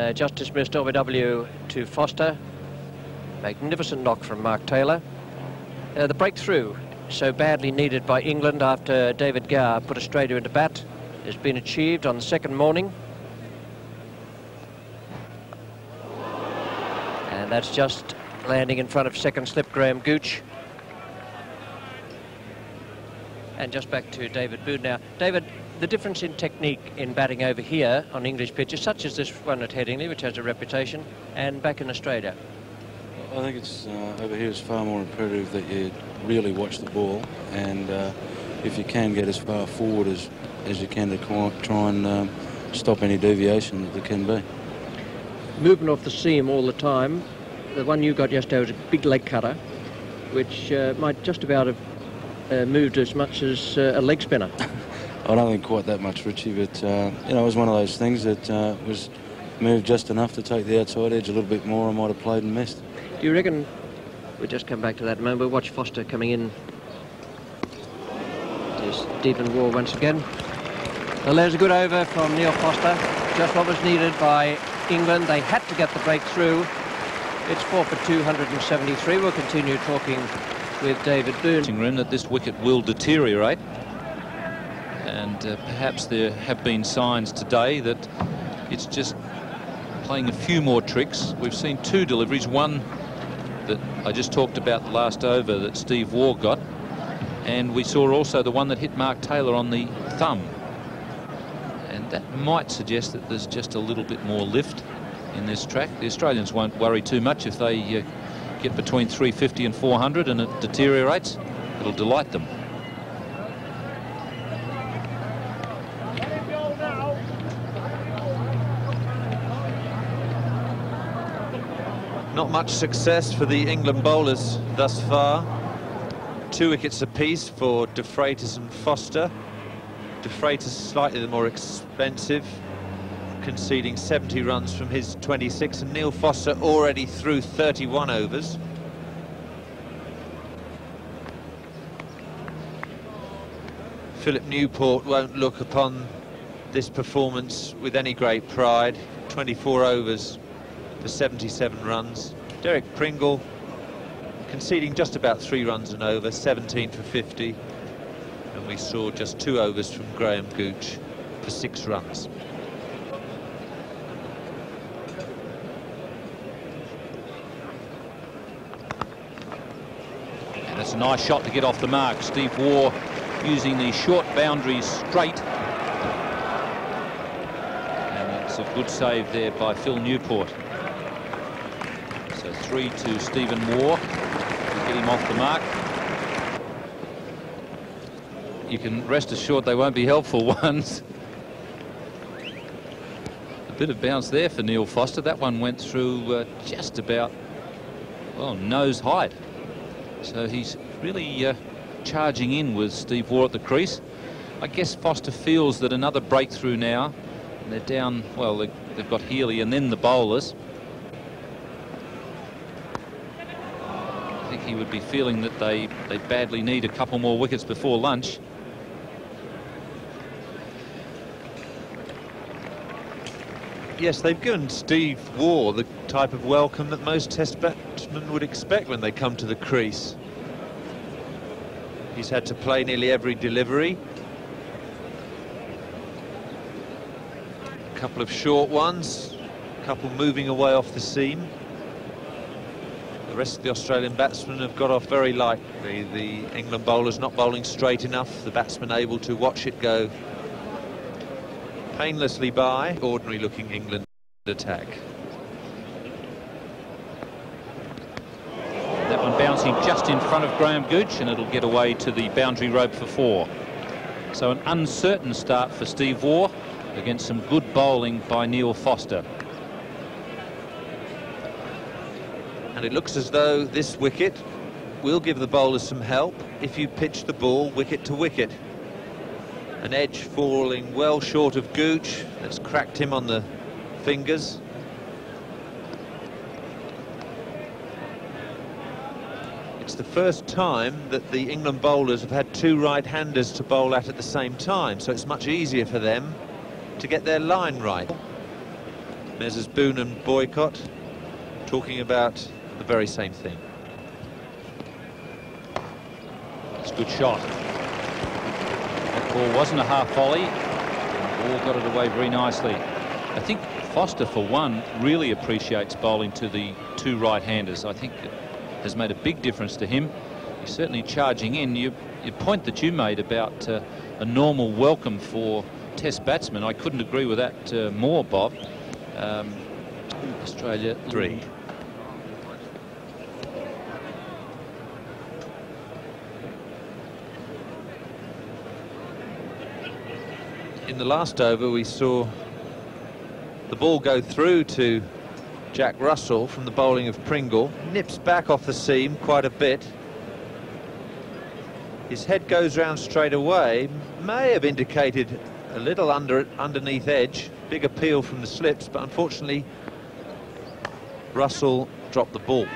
Uh, just dismissed OBW to Foster. Magnificent knock from Mark Taylor. Uh, the breakthrough, so badly needed by England after David Gower put Australia into bat, has been achieved on the second morning. And that's just landing in front of second slip Graham Gooch. And just back to David Boon now. David, the difference in technique in batting over here on English pitches, such as this one at Headingley, which has a reputation, and back in Australia? I think it's uh, over here is far more imperative that you really watch the ball and uh, if you can get as far forward as, as you can to try and um, stop any deviation that there can be. Movement off the seam all the time. The one you got yesterday was a big leg cutter, which uh, might just about have uh, moved as much as uh, a leg spinner. I don't think quite that much, Richie, but uh, you know, it was one of those things that was moved just enough to take the outside edge a little bit more. I might have played and missed. Do you reckon, we'll just come back to that moment, we'll watch Foster coming in to Stephen Waugh once again. Well, there's a good over from Neil Foster, just what was needed by England. They had to get the breakthrough. It's four for 273. We'll continue talking with David Boon. Room that this wicket will deteriorate. And uh, perhaps there have been signs today that it's just playing a few more tricks. We've seen two deliveries, one that I just talked about the last over that Steve Waugh got. And we saw also the one that hit Mark Taylor on the thumb. And that might suggest that there's just a little bit more lift in this track. The Australians won't worry too much if they uh, get between 350 and 400 and it deteriorates. It'll delight them. Much success for the England bowlers thus far. Two wickets apiece for De Freitas and Foster. De Freitas slightly the more expensive, conceding 70 runs from his 26, and Neil Foster already through 31 overs. Philip Newport won't look upon this performance with any great pride. 24 overs for 77 runs. Derek Pringle conceding just about three runs and over, 17 for 50. And we saw just two overs from Graham Gooch for six runs. And it's a nice shot to get off the mark. Steve Waugh using the short boundaries straight. And it's a good save there by Phil Newport three to Stephen Waugh to get him off the mark. You can rest assured they won't be helpful ones. A bit of bounce there for Neil Foster. That one went through uh, just about, well, nose height. So he's really uh, charging in with Steve Waugh at the crease. I guess Foster feels that another breakthrough now. They're down, well, they've got Healy and then the bowlers. He would be feeling that they, they badly need a couple more wickets before lunch. Yes, they've given Steve Waugh the type of welcome that most test batsmen would expect when they come to the crease. He's had to play nearly every delivery. A couple of short ones, a couple moving away off the seam. The rest of the Australian batsmen have got off very lightly. The England bowlers not bowling straight enough. The batsmen able to watch it go painlessly by. Ordinary looking England attack. That one bouncing just in front of Graham Gooch and it'll get away to the boundary rope for four. So an uncertain start for Steve Waugh against some good bowling by Neil Foster. And it looks as though this wicket will give the bowlers some help if you pitch the ball wicket to wicket. An edge falling well short of Gooch. That's cracked him on the fingers. It's the first time that the England bowlers have had two right-handers to bowl at at the same time, so it's much easier for them to get their line right. Messrs Boon and Boycott talking about the very same thing. It's a good shot. That ball wasn't a half volley. Ball got it away very nicely. I think Foster, for one, really appreciates bowling to the two right-handers. I think it has made a big difference to him. He's certainly charging in. You, your point that you made about uh, a normal welcome for Test batsmen, I couldn't agree with that uh, more, Bob. Um, Australia Three. In the last over, we saw the ball go through to Jack Russell from the bowling of Pringle. Nips back off the seam quite a bit. His head goes round straight away. May have indicated a little under underneath edge. Big appeal from the slips, but unfortunately Russell dropped the ball.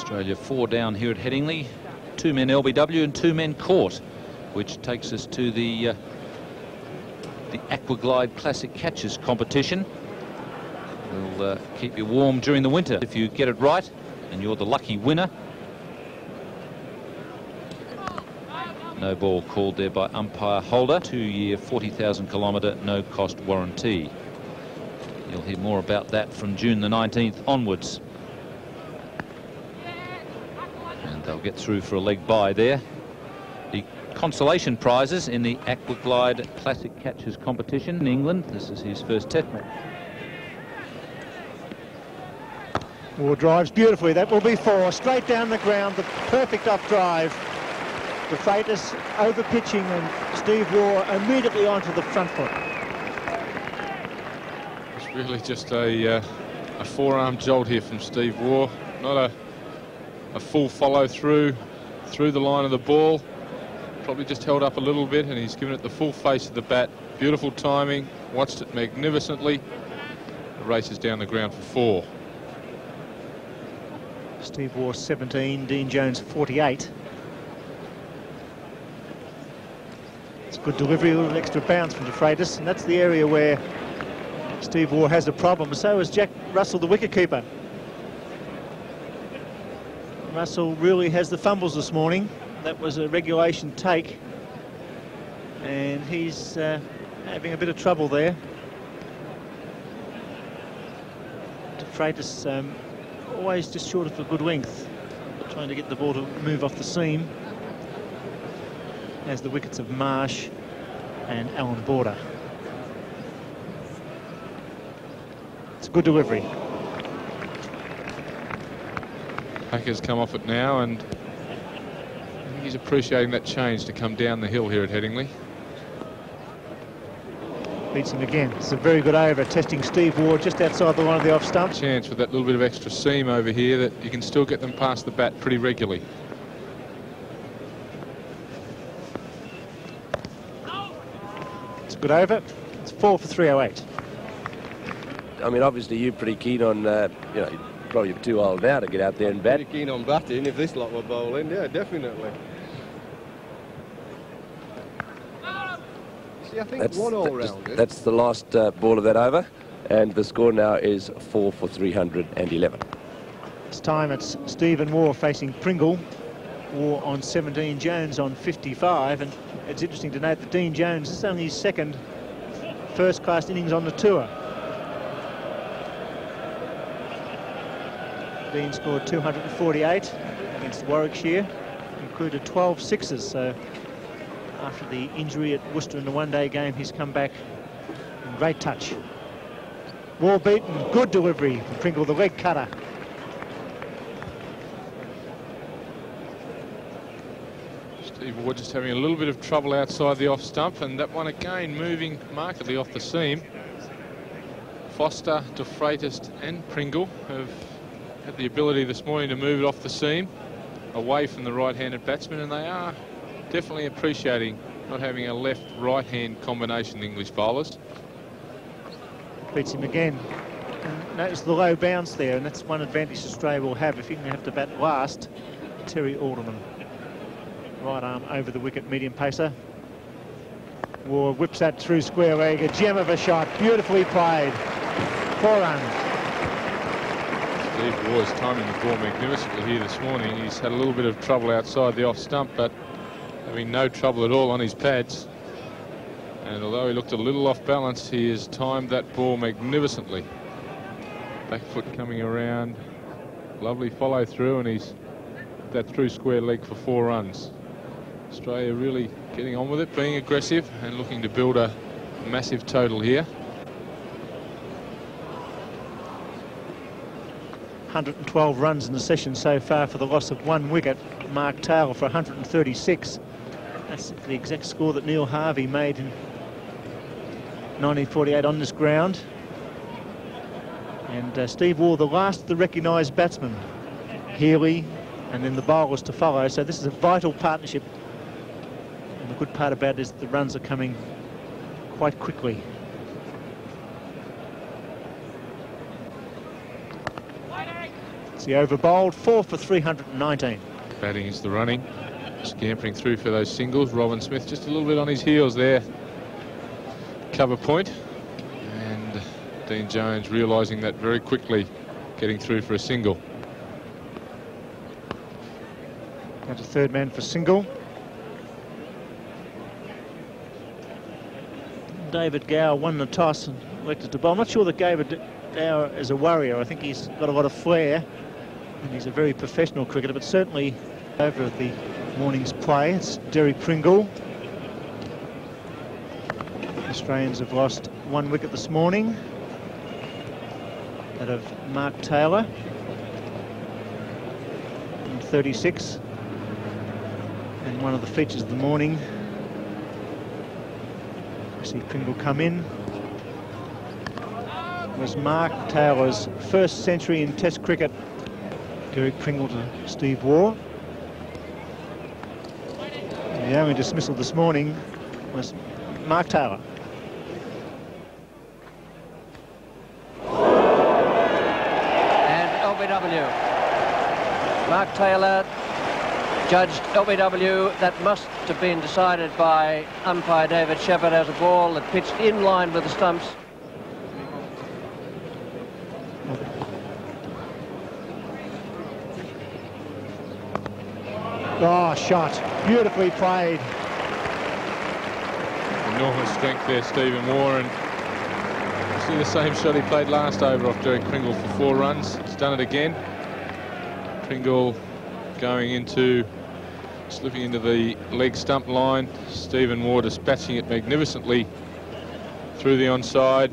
Australia four down here at Headingley. Two men LBW and two men caught, which takes us to the uh, the Aquaglide Classic Catches competition. We'll uh, keep you warm during the winter if you get it right, and you're the lucky winner. No ball called there by umpire Holder. Two-year, 40,000 kilometre, no-cost warranty. You'll hear more about that from June the 19th onwards. And they'll get through for a leg by there. The consolation prizes in the Aquaglide Classic Catches competition in England. This is his first test match. Waugh drives beautifully. That will be four. Straight down the ground. The perfect off drive. De Freitas over pitching and Steve Waugh immediately onto the front foot. It's really just a, uh, a forearm jolt here from Steve Waugh. Not a, a full follow through through the line of the ball. Probably just held up a little bit and he's given it the full face of the bat. Beautiful timing. Watched it magnificently. The race is down the ground for four. Steve Waugh 17, Dean Jones 48. It's a good delivery, a little extra bounce from De Freitas, and that's the area where Steve Waugh has a problem. So is Jack Russell, the wicketkeeper. Russell really has the fumbles this morning. That was a regulation take, and he's uh, having a bit of trouble there. Freitas um, always just short of a good length, trying to get the ball to move off the seam as the wickets of Marsh and Allan Border. It's a good delivery. Packer's come off it now and he's appreciating that change to come down the hill here at Headingley. Beats him again. It's a very good over, testing Steve Waugh just outside the line of the off stump. Chance with that little bit of extra seam over here that you can still get them past the bat pretty regularly. It's a good over. It's four for 308. I mean, obviously you're pretty keen on, uh, you know, probably too old now to get out there and bat. Pretty keen on batting if this lot were bowling, yeah, definitely. See, I think That's, one all that's, round. that's the last uh, ball of that over, and the score now is four for 311. This time it's Stephen Waugh facing Pringle. Waugh on 17, Jones on 55. And it's interesting to note that Dean Jones this is only his second first class innings on the tour. Dean scored 248 against Warwickshire, included 12 sixes. So after the injury at Worcester in the one-day game, he's come back in great touch. Waugh beaten, good delivery Pringle, the leg cutter. Steve Waugh just having a little bit of trouble outside the off stump and that one again moving markedly off the seam. Foster, De Freitas and Pringle have had the ability this morning to move it off the seam away from the right-handed batsman and they are definitely appreciating not having a left-right-hand combination, English bowlers. beats him again. And notice the low bounce there, and that's one advantage Australia will have if you can have to bat last. Terry Alderman. Right arm over the wicket, medium pacer. Waugh whips that through square leg, a gem of a shot, beautifully played. Four runs. Steve Waugh timing the ball magnificently here this morning. He's had a little bit of trouble outside the off stump, but having no trouble at all on his pads. And although he looked a little off balance, he has timed that ball magnificently. Back foot coming around. Lovely follow through, and he's that through square leg for four runs. Australia really getting on with it, being aggressive and looking to build a massive total here. 112 runs in the session so far for the loss of one wicket. Mark Taylor for 136. That's the exact score that Neil Harvey made in 1948 on this ground. And uh, Steve Waugh, the last of the recognised batsmen. Healy and then the bowlers to follow. So this is a vital partnership And the good part about it is the runs are coming quite quickly. It's the over bowled, four for 319. Batting is the running. Scampering through for those singles. Robin Smith just a little bit on his heels there. Cover point. And Dean Jones realising that very quickly, getting through for a single. That's a third man for single. David Gower won the toss and elected to bowl. I'm not sure that David Gower is a warrior. I think he's got a lot of flair and he's a very professional cricketer, but certainly over the morning's play, it's Derek Pringle. Australians have lost one wicket this morning. That of Mark Taylor. In 36. And one of the features of the morning see Pringle come in. was Mark Taylor's first century in Test cricket. Derek Pringle to Steve Waugh. The only dismissal this morning was Mark Taylor. And LBW. Mark Taylor judged LBW that must have been decided by umpire David Shepherd as a ball that pitched in line with the stumps. Shot. Beautifully played. Enormous strength there, Stephen Warren. See the same shot he played last over off Derek Pringle for four runs. He's done it again. Pringle going into slipping into the leg stump line. Stephen Waugh dispatching it magnificently through the onside,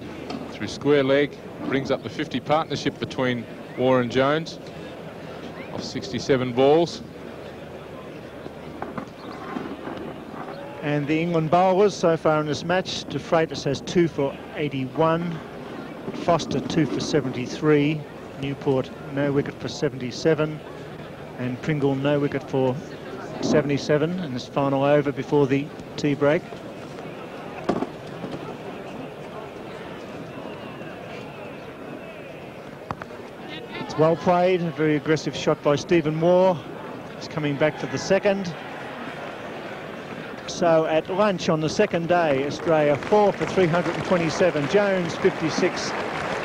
through square leg, brings up the 50 partnership between Warren Jones off 67 balls. And the England bowlers so far in this match, De Freitas has two for 81, Foster two for 73, Newport no wicket for 77, and Pringle no wicket for 77 in this final over before the tea break. It's well played, a very aggressive shot by Stephen Waugh. He's coming back for the second. So at lunch on the second day, Australia 4 for 327, Jones 56,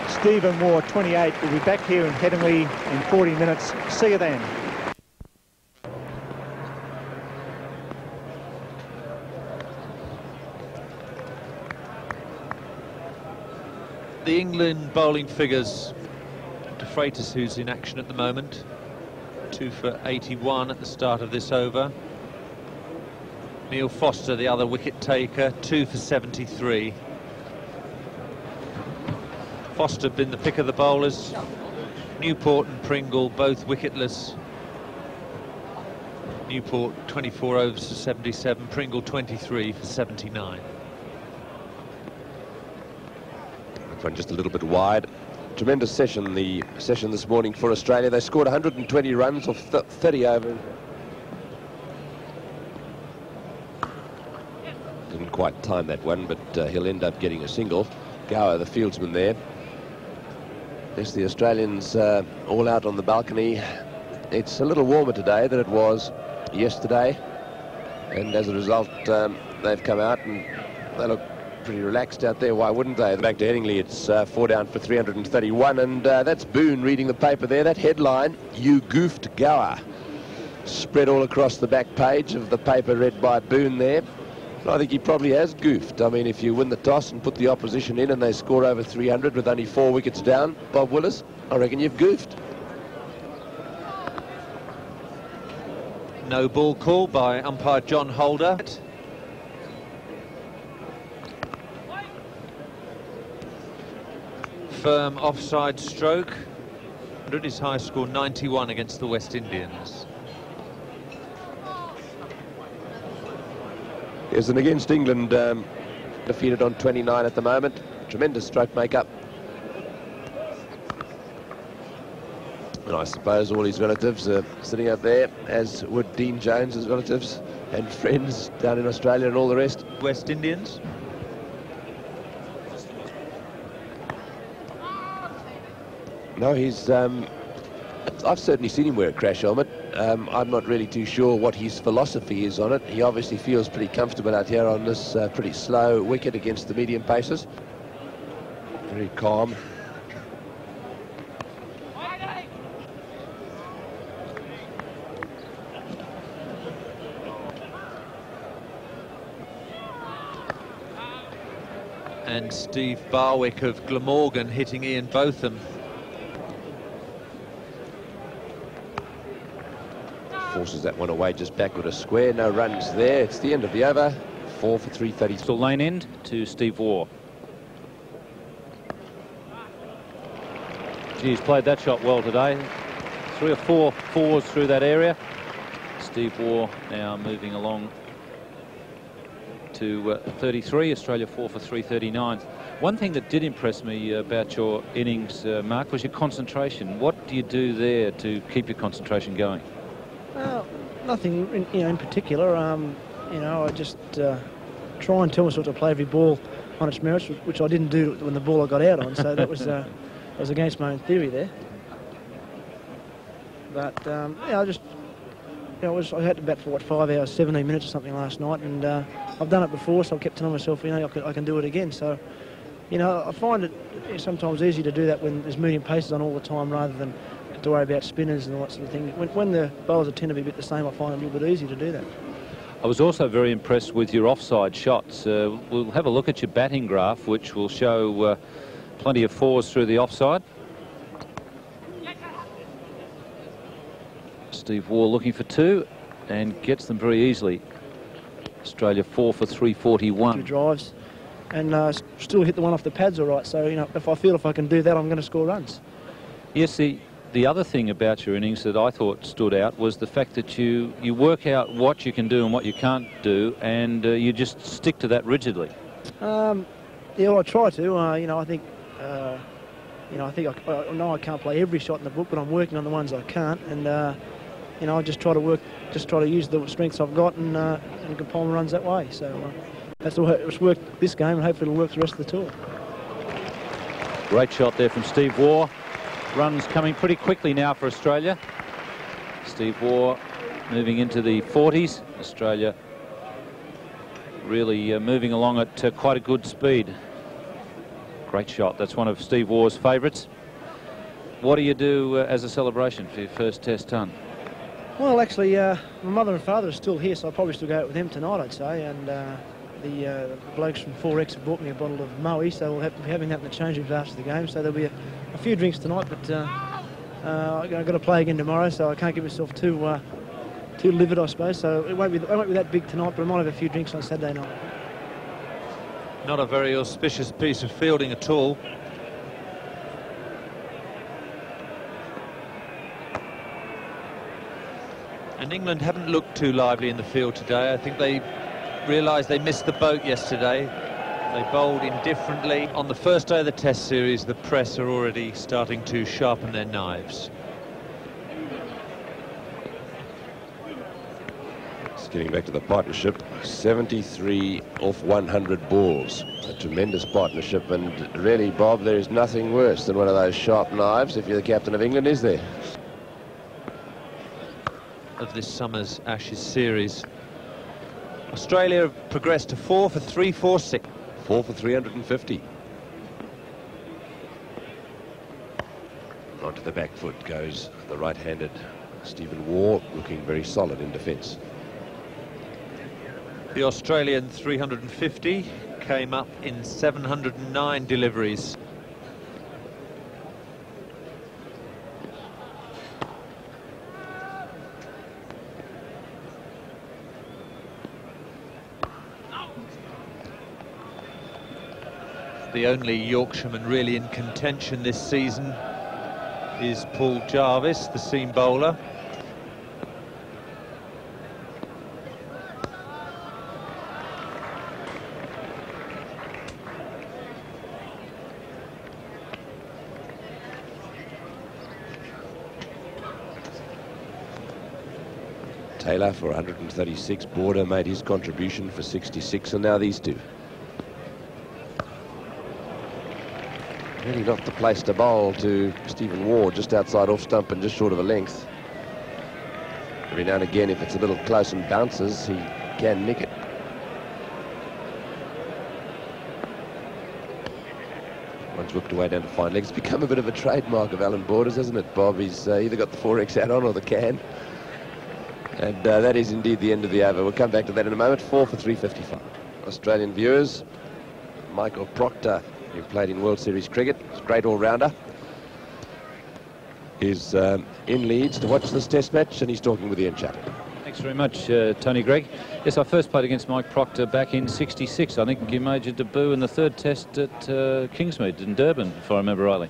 Stephen Waugh 28. We'll be back here in Headingley in 40 minutes. See you then. the England bowling figures. De Freitas, who's in action at the moment. Two for 81 at the start of this over. Neil Foster, the other wicket taker, two for 73. Foster been the pick of the bowlers. Newport and Pringle both wicketless. Newport 24 overs for 77, Pringle 23 for 79. one just a little bit wide. Tremendous session, the session this morning for Australia. They scored 120 runs off th 30 overs. Quite time that one, but uh, he'll end up getting a single. Gower, the fieldsman there. There's the Australians uh, all out on the balcony. It's a little warmer today than it was yesterday. And as a result, um, they've come out and they look pretty relaxed out there. Why wouldn't they? Back to Headingley, it's uh, four down for 331. And uh, that's Boon reading the paper there. That headline, You Goofed Gower. Spread all across the back page of the paper read by Boon there. I think he probably has goofed. I mean, if you win the toss and put the opposition in and they score over 300 with only four wickets down, Bob Willis, I reckon you've goofed. No ball call by umpire John Holder. Firm offside stroke. His high score 91 against the West Indians. Yes, and against England, um, defeated on 29 at the moment. Tremendous stroke makeup. And I suppose all his relatives are sitting up there, as would Dean Jones's relatives and friends down in Australia and all the rest. West Indians. No, he's. Um, I've certainly seen him wear a crash helmet. Um, I'm not really too sure what his philosophy is on it. He obviously feels pretty comfortable out here on this uh, pretty slow wicket against the medium paces. Very calm. And Steve Barwick of Glamorgan hitting Ian Botham. Forces that one away just backward a square. No runs there. It's the end of the over. Four for 330. Still lane end to Steve Waugh. He's played that shot well today. Three or four fours through that area. Steve Waugh now moving along to uh, 33. Australia 4 for 339. One thing that did impress me about your innings, uh, Mark, was your concentration. What do you do there to keep your concentration going? Uh, nothing in, you know, in particular. Um, you know, I just uh, try and tell myself to play every ball on its merits, which I didn't do when the ball I got out on. So that was uh, that was against my own theory there. But um, yeah, I just you know, I, was, I had to bat for what five hours, 17 minutes or something last night, and uh, I've done it before, so I kept telling myself, you know, I can, I can do it again. So, you know, I find it sometimes easy to do that when there's medium paces on all the time, rather than to worry about spinners and all that sort of thing. When, when the bowlers tend to be a bit the same, I find it a little bit easier to do that. I was also very impressed with your offside shots. Uh, we'll have a look at your batting graph, which will show uh, plenty of fours through the offside. Steve Waugh looking for two and gets them very easily. Australia four for 341. Two drives and uh, still hit the one off the pads all right. So, you know, if I feel if I can do that, I'm going to score runs. Yes, the, the other thing about your innings that I thought stood out was the fact that you, you work out what you can do and what you can't do, and uh, you just stick to that rigidly. Um, yeah, well, I try to. Uh, you know, I think, uh, you know, I think I, I, know I can't play every shot in the book, but I'm working on the ones I can't, and uh, you know, I just try to work, just try to use the strengths I've got and uh, and runs that way. So uh, that's all. It's worked this game, and hopefully it'll work the rest of the tour. Great shot there from Steve Waugh. Runs coming pretty quickly now for Australia. Steve Waugh moving into the 40s. Australia really uh, moving along at uh, quite a good speed. Great shot. That's one of Steve Waugh's favourites. What do you do uh, as a celebration for your first test ton? Well, actually, uh, my mother and father are still here, so I'll probably still go out with them tonight, I'd say. And uh, the, uh, the blokes from 4X have bought me a bottle of Moët, so we'll have, be having that in the change rooms after the game. So there'll be a, a few drinks tonight, but uh, uh, I've got to play again tomorrow, so I can't get myself too uh, too livid, I suppose. So it won't be it won't be that big tonight, but I might have a few drinks on Saturday night. Not a very auspicious piece of fielding at all. And England haven't looked too lively in the field today. I think they realised they missed the boat yesterday. They bowled indifferently. On the first day of the Test series, the press are already starting to sharpen their knives. Just getting back to the partnership, 73 off 100 balls. A tremendous partnership, and really, Bob, there is nothing worse than one of those sharp knives if you're the captain of England, is there? Of this summer's Ashes series. Australia have progressed to four for 346. Four for 350. Onto the back foot goes the right-handed Stephen Waugh, looking very solid in defence. The Australian 350 came up in 709 deliveries. The only Yorkshireman really in contention this season is Paul Jarvis, the seam bowler. Taylor for 136. Border made his contribution for 66, and now these two. Really not the place to bowl to Stephen Waugh, just outside off stump and just short of a length. Every now and again, if it's a little close and bounces, he can nick it. Once whipped away down to fine legs. It's become a bit of a trademark of Allan Border's, hasn't it, Bob? He's uh, either got the 4X hat on or the can. And uh, that is indeed the end of the over. We'll come back to that in a moment. Four for 355. Australian viewers, Michael Procter, who played in World Series cricket, great all-rounder, He's um, in Leeds to watch this test match, and he's talking with Ian Chappell. Thanks very much, uh, Tony Greig. Yes, I first played against Mike Procter back in 66. I think you made your debut in the third test at uh, Kingsmead in Durban, if I remember rightly.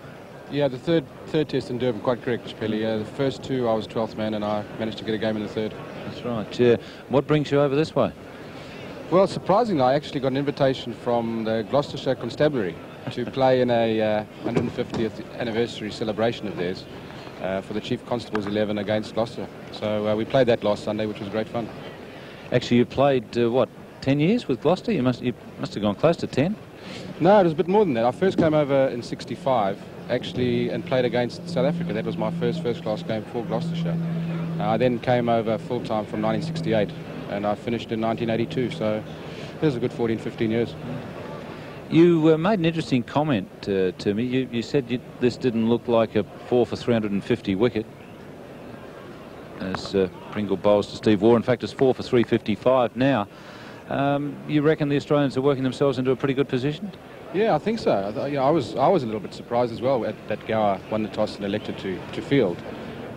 Yeah, the third third test in Durban, quite correct, Chappelli. Uh, the first two, I was 12th man, and I managed to get a game in the third. That's right. Yeah. What brings you over this way? Well, surprisingly, I actually got an invitation from the Gloucestershire Constabulary to play in a uh, 150th anniversary celebration of theirs uh, for the Chief Constable's 11 against Gloucester. So uh, we played that last Sunday, which was great fun. Actually, you played, uh, what, 10 years with Gloucester? You must, you must have gone close to 10. No, it was a bit more than that. I first came over in 65, actually, and played against South Africa. That was my first first-class game for Gloucestershire. Uh, I then came over full-time from 1968, and I finished in 1982, so it was a good 14, 15 years. You uh, made an interesting comment uh, to me. You, you said you, this didn't look like a four for 350 wicket. As uh, Pringle bowls to Steve Waugh. In fact, it's four for 355 now. Um, you reckon the Australians are working themselves into a pretty good position? Yeah, I think so. I, I was I was a little bit surprised as well at, that Gower won the toss and elected to, to field.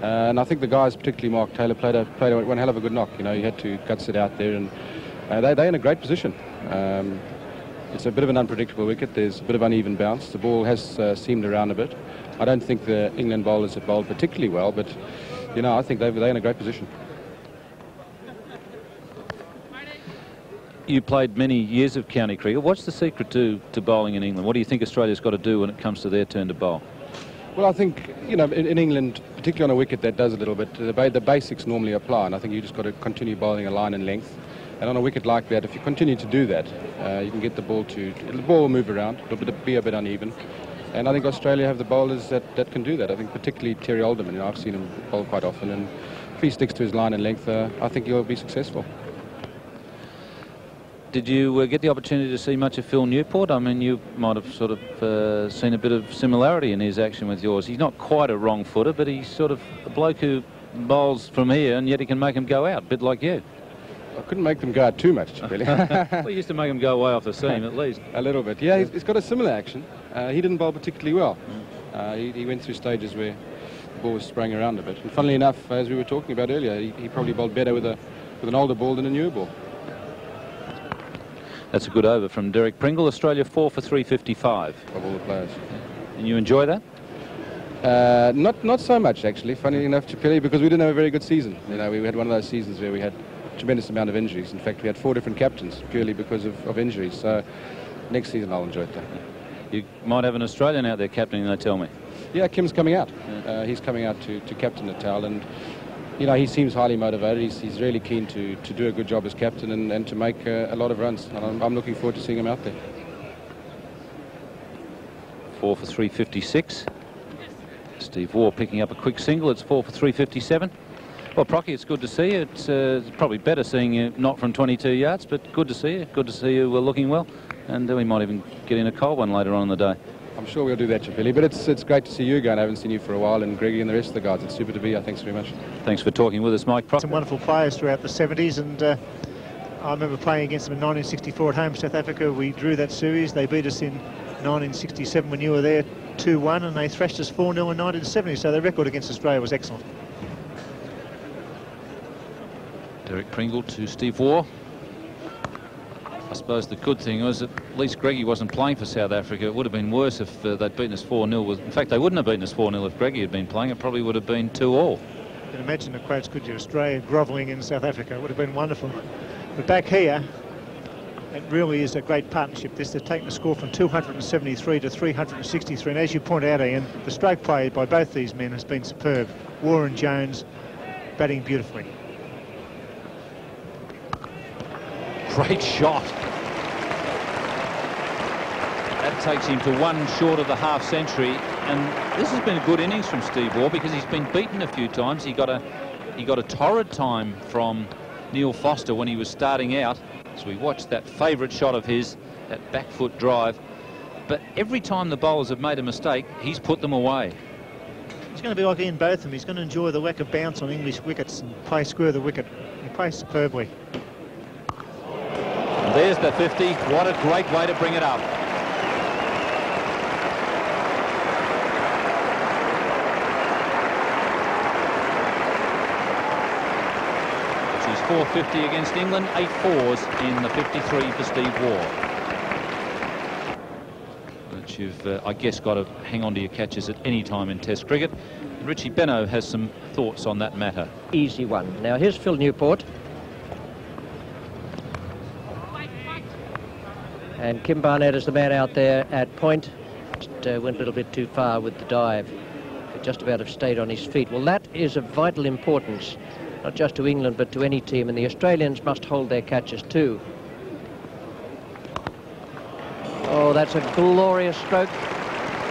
Uh, and I think the guys, particularly Mark Taylor, played a played a, one hell of a good knock. You know, he had to guts it out there, and uh, they they're in a great position. Um, it's a bit of an unpredictable wicket. There's a bit of uneven bounce. The ball has uh, seamed around a bit. I don't think the England bowlers have bowled particularly well, but you know, I think they're they're in a great position. You played many years of county cricket. What's the secret to, to bowling in England? What do you think Australia's got to do when it comes to their turn to bowl? Well, I think, you know, in, in, England, particularly on a wicket that does a little bit, the, the basics normally apply, and I think you just got to continue bowling a line and length. And on a wicket like that, if you continue to do that, uh, you can get the ball to, the ball will move around, it'll be a bit uneven. And I think Australia have the bowlers that, that can do that. I think particularly Terry Alderman, you know, I've seen him bowl quite often, and if he sticks to his line and length, uh, I think he'll be successful. Did you uh, get the opportunity to see much of Phil Newport? I mean, you might have sort of uh, seen a bit of similarity in his action with yours. He's not quite a wrong footer, but he's sort of a bloke who bowls from here, and yet he can make him go out, a bit like you. I couldn't make them go out too much, really. well, you used to make them go away off the seam, at least. A little bit. Yeah, he's, he's got a similar action. Uh, he didn't bowl particularly well. Uh, he, he, went through stages where the ball was spraying around a bit. And funnily enough, as we were talking about earlier, he, he probably bowled better with a with an older ball than a newer ball. That's a good over from Derek Pringle. Australia 4 for 355. Of all the players. And you enjoy that? Uh, not not so much, actually, Funnily enough, Chappelli, because we didn't have a very good season. You know, we had one of those seasons where we had a tremendous amount of injuries. In fact, we had four different captains purely because of, of injuries. So next season I'll enjoy it. Though. You might have an Australian out there captaining, they tell me. Yeah, Kim's coming out. Yeah. Uh, he's coming out to, to captain Natal, and you know, he seems highly motivated. He's, he's really keen to, to do a good job as captain and, and to make uh, a lot of runs. And I'm, I'm, looking forward to seeing him out there. Four for 356. Steve Waugh picking up a quick single. It's four for 357. Well, Procky, it's good to see you. It's uh, probably better seeing you not from 22 yards, but good to see you. Good to see you uh, looking well. And uh, we might even get in a cold one later on in the day. I'm sure we'll do that, Billy. But it's it's great to see you again. I haven't seen you for a while, and Greggy and the rest of the guys. It's super to be here. Thanks very much. Thanks for talking with us, Mike. Procky. Some wonderful players throughout the 70s, and uh, I remember playing against them in 1964 at home, South Africa. We drew that series. They beat us in 1967 when you were there, 2-1, and they thrashed us 4-0 in 1970. So the record against Australia was excellent. Derek Pringle to Steve Waugh. I suppose the good thing was at least Greggy wasn't playing for South Africa. It would have been worse if uh, they'd beaten us 4-0. In fact, they wouldn't have beaten us 4-0 if Greggy had been playing. It probably would have been 2-all. You can imagine the crowds could you Australia grovelling in South Africa. It would have been wonderful. But back here, it really is a great partnership. This, they've taken the score from 273 to 363. And as you point out, Ian, the stroke play by both these men has been superb. And Jones batting beautifully. Great shot. That takes him to one short of the half century. And this has been a good innings from Steve Waugh because he's been beaten a few times. He got a he got a torrid time from Neil Foster when he was starting out. So we watched that favourite shot of his, that back foot drive. But every time the bowlers have made a mistake, he's put them away. He's going to be like Ian Botham. He's going to enjoy the lack of bounce on English wickets and play square the wicket. He plays superbly. There's the 50. What a great way to bring it up. Which is 450 against England, eight fours in the 53 for Steve Waugh. But you've, uh, I guess, got to hang on to your catches at any time in Test cricket. Richie Benaud has some thoughts on that matter. Easy one. Now here's Phil Newport. And Kim Barnett is the man out there at point. Just uh, went a little bit too far with the dive. Could just about have stayed on his feet. Well, that is of vital importance, not just to England, but to any team. And the Australians must hold their catches too. Oh, that's a glorious stroke.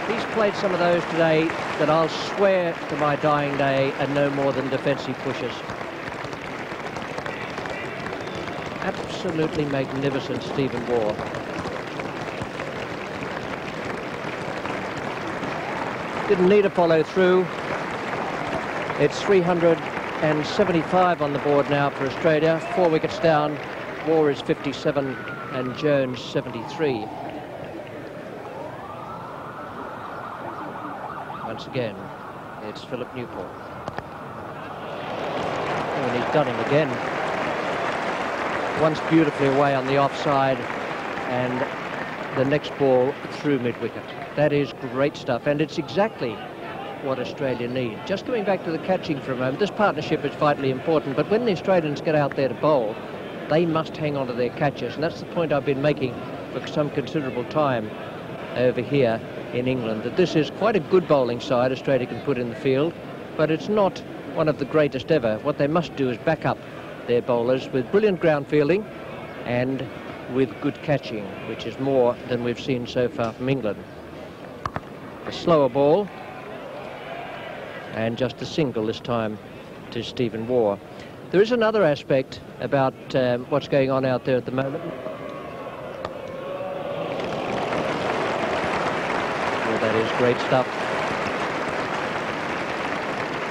He's played some of those today that I'll swear to my dying day are no more than defensive pushes. Absolutely magnificent, Stephen Waugh. Didn't need a follow through. It's 375 on the board now for Australia. Four wickets down. Waugh is 57 and Jones 73. Once again, it's Philip Newport. Oh, and he's done him again. Once beautifully away on the offside and the next ball through mid-wicket. That is great stuff, and it's exactly what Australia need. Just going back to the catching for a moment, this partnership is vitally important, but when the Australians get out there to bowl, they must hang on to their catches, and that's the point I've been making for some considerable time over here in England, that this is quite a good bowling side Australia can put in the field, but it's not one of the greatest ever. What they must do is back up their bowlers with brilliant ground fielding and with good catching, which is more than we've seen so far from England. A slower ball, and just a single this time to Stephen Waugh. There is another aspect about um, what's going on out there at the moment. That is great stuff.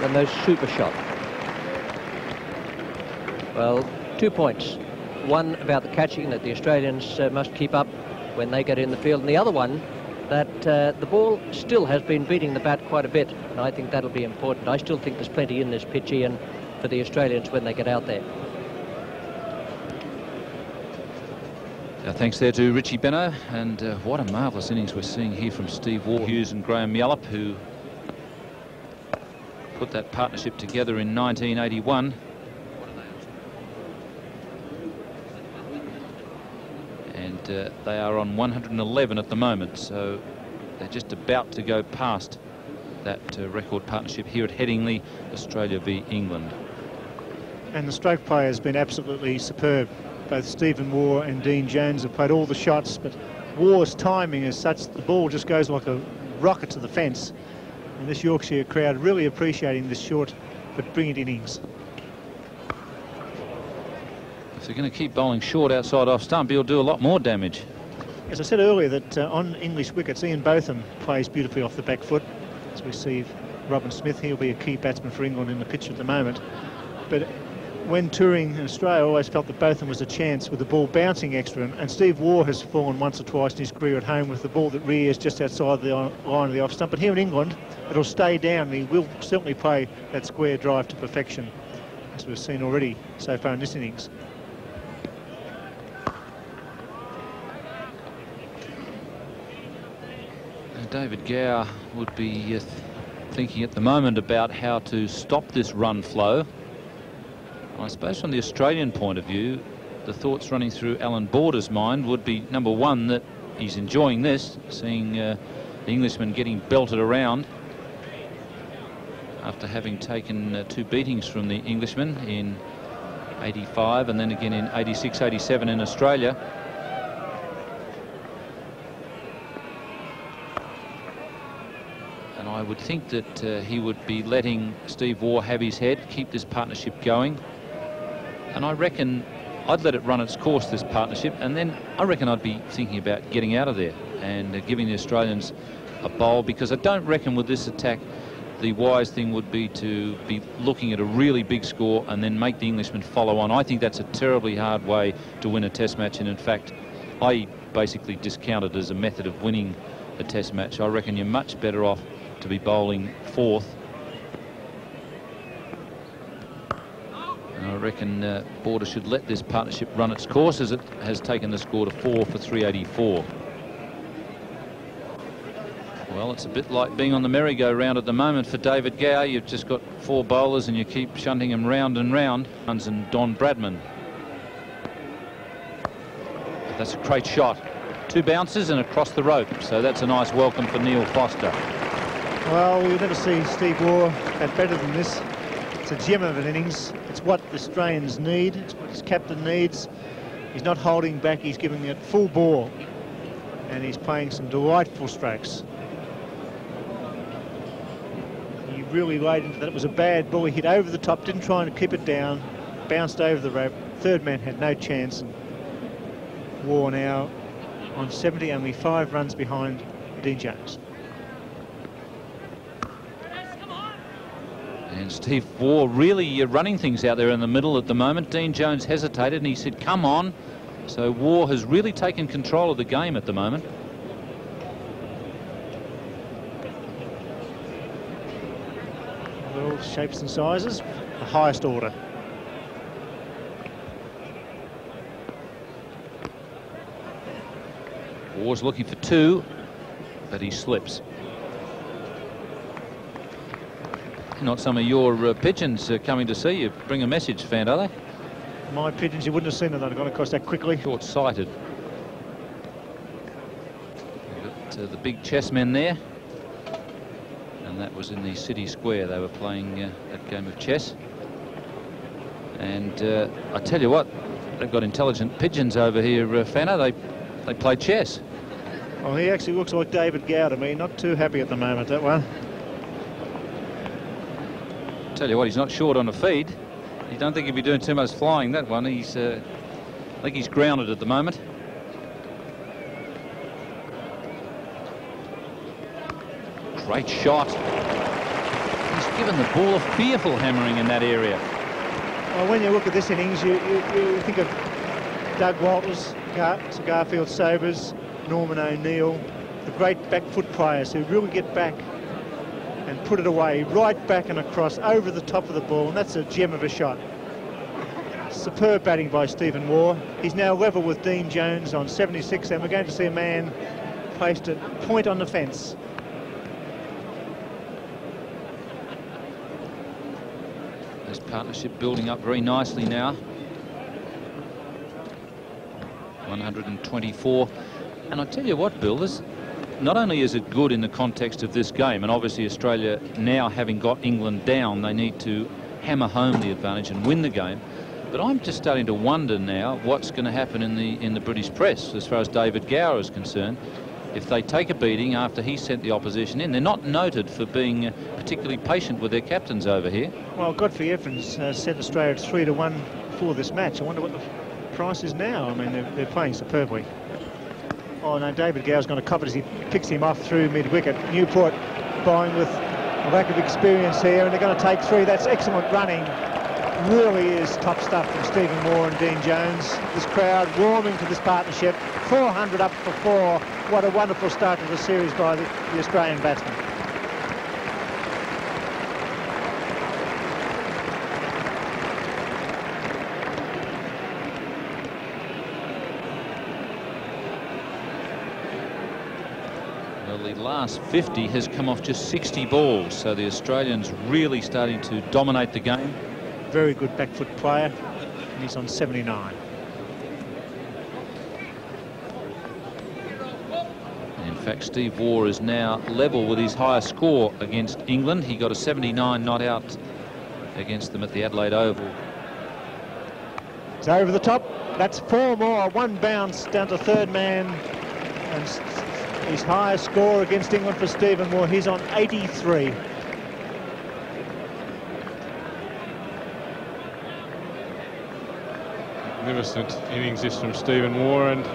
The most super shot. Well, two points. One about the catching that the Australians uh, must keep up when they get in the field, and the other one that uh, the ball still has been beating the bat quite a bit, and I think that'll be important. I still think there's plenty in this pitch, Ian, for the Australians when they get out there. Uh, thanks there to Richie Benaud, and uh, what a marvellous innings we're seeing here from Steve Waugh, Hughes and Graham Yallop, who put that partnership together in 1981. Uh, they are on 111 at the moment, so they're just about to go past that uh, record partnership here at Headingley, Australia v England. And the stroke play has been absolutely superb. Both Stephen Waugh and Dean Jones have played all the shots, but Waugh's timing is such the ball just goes like a rocket to the fence. And this Yorkshire crowd really appreciating this short but brilliant innings. If they're going to keep bowling short outside off stump, he'll do a lot more damage. As I said earlier, that uh, on English wickets, Ian Botham plays beautifully off the back foot. As we see Robin Smith, he'll be a key batsman for England in the pitch at the moment. But when touring in Australia, I always felt that Botham was a chance with the ball bouncing extra. And, Steve Waugh has fallen once or twice in his career at home with the ball that rears just outside the line of the off stump. But here in England, it'll stay down. And he will certainly play that square drive to perfection, as we've seen already so far in this innings. David Gower would be uh, thinking at the moment about how to stop this run flow. I suppose from the Australian point of view, the thoughts running through Allan Border's mind would be, number one, that he's enjoying this, seeing uh, the Englishman getting belted around after having taken uh, two beatings from the Englishman in 85 and then again in 86, 87 in Australia. I would think that uh, he would be letting Steve Waugh have his head, keep this partnership going. And I reckon I'd let it run its course, this partnership, and then I reckon I'd be thinking about getting out of there and uh, giving the Australians a bowl because I don't reckon with this attack the wise thing would be to be looking at a really big score and then make the Englishmen follow on. I think that's a terribly hard way to win a test match and in fact I basically discount it as a method of winning a test match. I reckon you're much better off to be bowling fourth. And I reckon uh, Border should let this partnership run its course as it has taken the score to four for 384. Well, it's a bit like being on the merry-go-round at the moment for David Gower. You've just got four bowlers and you keep shunting them round and round. And Don Bradman. That's a great shot. Two bounces and across the rope. So that's a nice welcome for Neil Foster. Well, we'll never see Steve Waugh at better than this. It's a gem of an innings. It's what the Australians need. It's what his captain needs. He's not holding back. He's giving it full bore. And he's playing some delightful strokes. He really laid into that. It was a bad ball. He hit over the top, didn't try and keep it down, bounced over the rope. Third man had no chance. And Waugh now on 70, only five runs behind Dean Jones. And Steve Waugh really running things out there in the middle at the moment. Dean Jones hesitated and he said, come on. So Waugh has really taken control of the game at the moment. All shapes and sizes, the highest order. Waugh's looking for two, but he slips. Not some of your uh, pigeons uh, coming to see you. Bring a message, fan, are they? My pigeons, you wouldn't have seen them. They've gone across that quickly. Short-sighted. Got uh, the big chessmen there. And that was in the city square. They were playing uh, that game of chess. And uh, I tell you what, they've got intelligent pigeons over here, uh, Fana. They, they play chess. Well, he actually looks like David Gower to me. Not too happy at the moment, that one. Tell you what, he's not short on a feed. You don't think he'd be doing too much flying, that one. He's, uh, I think he's grounded at the moment. Great shot. He's given the ball a fearful hammering in that area. Well, when you look at this innings, you, you, you think of Doug Walters, Gar Garfield Sobers, Norman O'Neill, the great back foot players who really get back and put it away right back and across over the top of the ball and that's a gem of a shot. Superb batting by Stephen Waugh. He's now level with Dean Jones on 76 and we're going to see a man placed at point on the fence. This partnership building up very nicely now. 124 and I tell you what Bill this not only is it good in the context of this game, and obviously Australia now having got England down, they need to hammer home the advantage and win the game. But I'm just starting to wonder now what's going to happen in the in the British press as far as David Gower is concerned. If they take a beating after he sent the opposition in, they're not noted for being particularly patient with their captains over here. Well, Godfrey Evans uh, sent Australia three to one for this match. I wonder what the Price is now. I mean, they're, they're playing superbly. Oh, no, David Gower's going to cop it as he picks him off through mid-wicket. Newport bowling with a lack of experience here, and they're going to take three. That's excellent running. Really is top stuff from Stephen Waugh and Dean Jones. This crowd warming to this partnership. 400 up for four. What a wonderful start to the series by the, the Australian batsman. Well, the last 50 has come off just 60 balls, so the Australians really starting to dominate the game. Very good back foot player, and he's on 79. In fact, Steve Waugh is now level with his highest score against England. He got a 79 not out against them at the Adelaide Oval. It's over the top. That's four more. One bounce down to third man. And his highest score against England for Stephen Waugh. He's on 83. Magnificent innings this from Stephen Waugh, and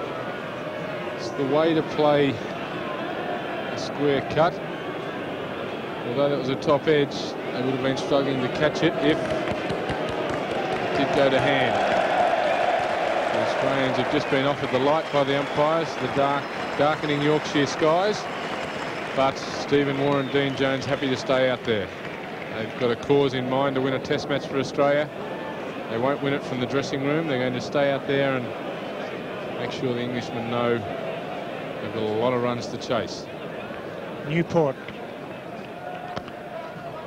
it's the way to play a square cut. Although that was a top edge, they would have been struggling to catch it if it did go to hand. The Australians have just been offered the light by the umpires, the dark, darkening Yorkshire skies. But Stephen Warren and Dean Jones happy to stay out there. They've got a cause in mind to win a test match for Australia. They won't win it from the dressing room. They're going to stay out there and make sure the Englishmen know they've got a lot of runs to chase. Newport.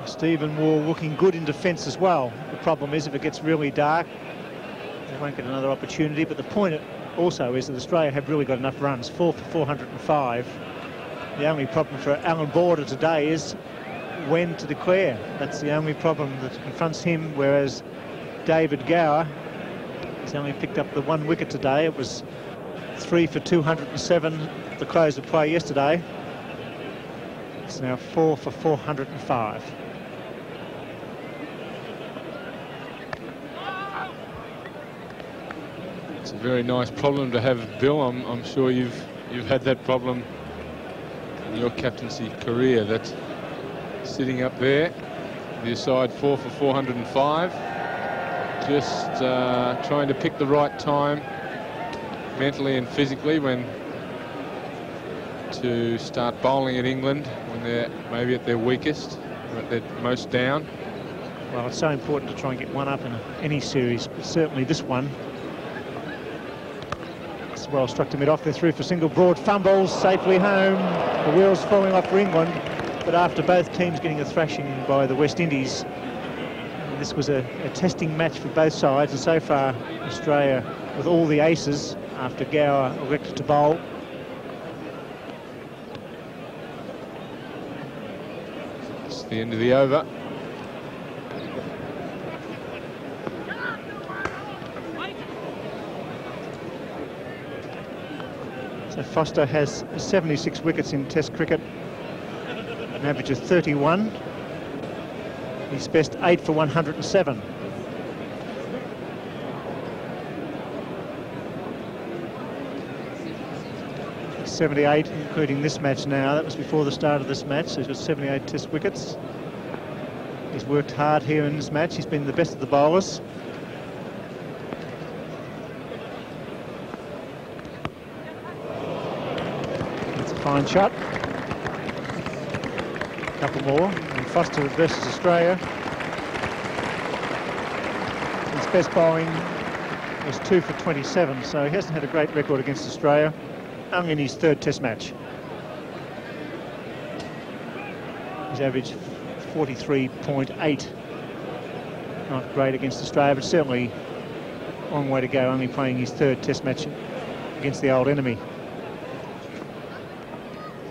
Stephen Waugh looking good in defence as well. The problem is if it gets really dark, they won't get another opportunity. But the point also is that Australia have really got enough runs, four for 405. The only problem for Allan Border today is when to declare. That's the only problem that confronts him, whereas David Gower has only picked up the one wicket today. It was three for 207 at the close of play yesterday. It's now four for 405. It's a very nice problem to have, Bill. I'm, I'm sure you've you've had that problem in your captaincy career. That sitting up there, the side four for 405, just uh, trying to pick the right time, mentally and physically, when to start bowling at England when they're maybe at their weakest, at their most down. Well, it's so important to try and get one up in any series, but certainly this one. Well struck to mid-off. They're through for single broad fumbles, safely home. The wheels falling off for England, but after both teams getting a thrashing by the West Indies, this was a, a testing match for both sides, and so far Australia with all the aces after Gower elected to bowl. It's the end of the over. So Foster has 76 wickets in Test cricket, an average of 31. He's best 8 for 107. Seventy-eight, including this match now. That was before the start of this match. So he's got 78 Test wickets. He's worked hard here in this match. He's been the best of the bowlers. Fine shot. A couple more. And Foster versus Australia. His best bowling was two for 27, so he hasn't had a great record against Australia. Only in his third Test match. He's averaged 43.8. Not great against Australia, but certainly a long way to go. Only playing his third Test match against the old enemy.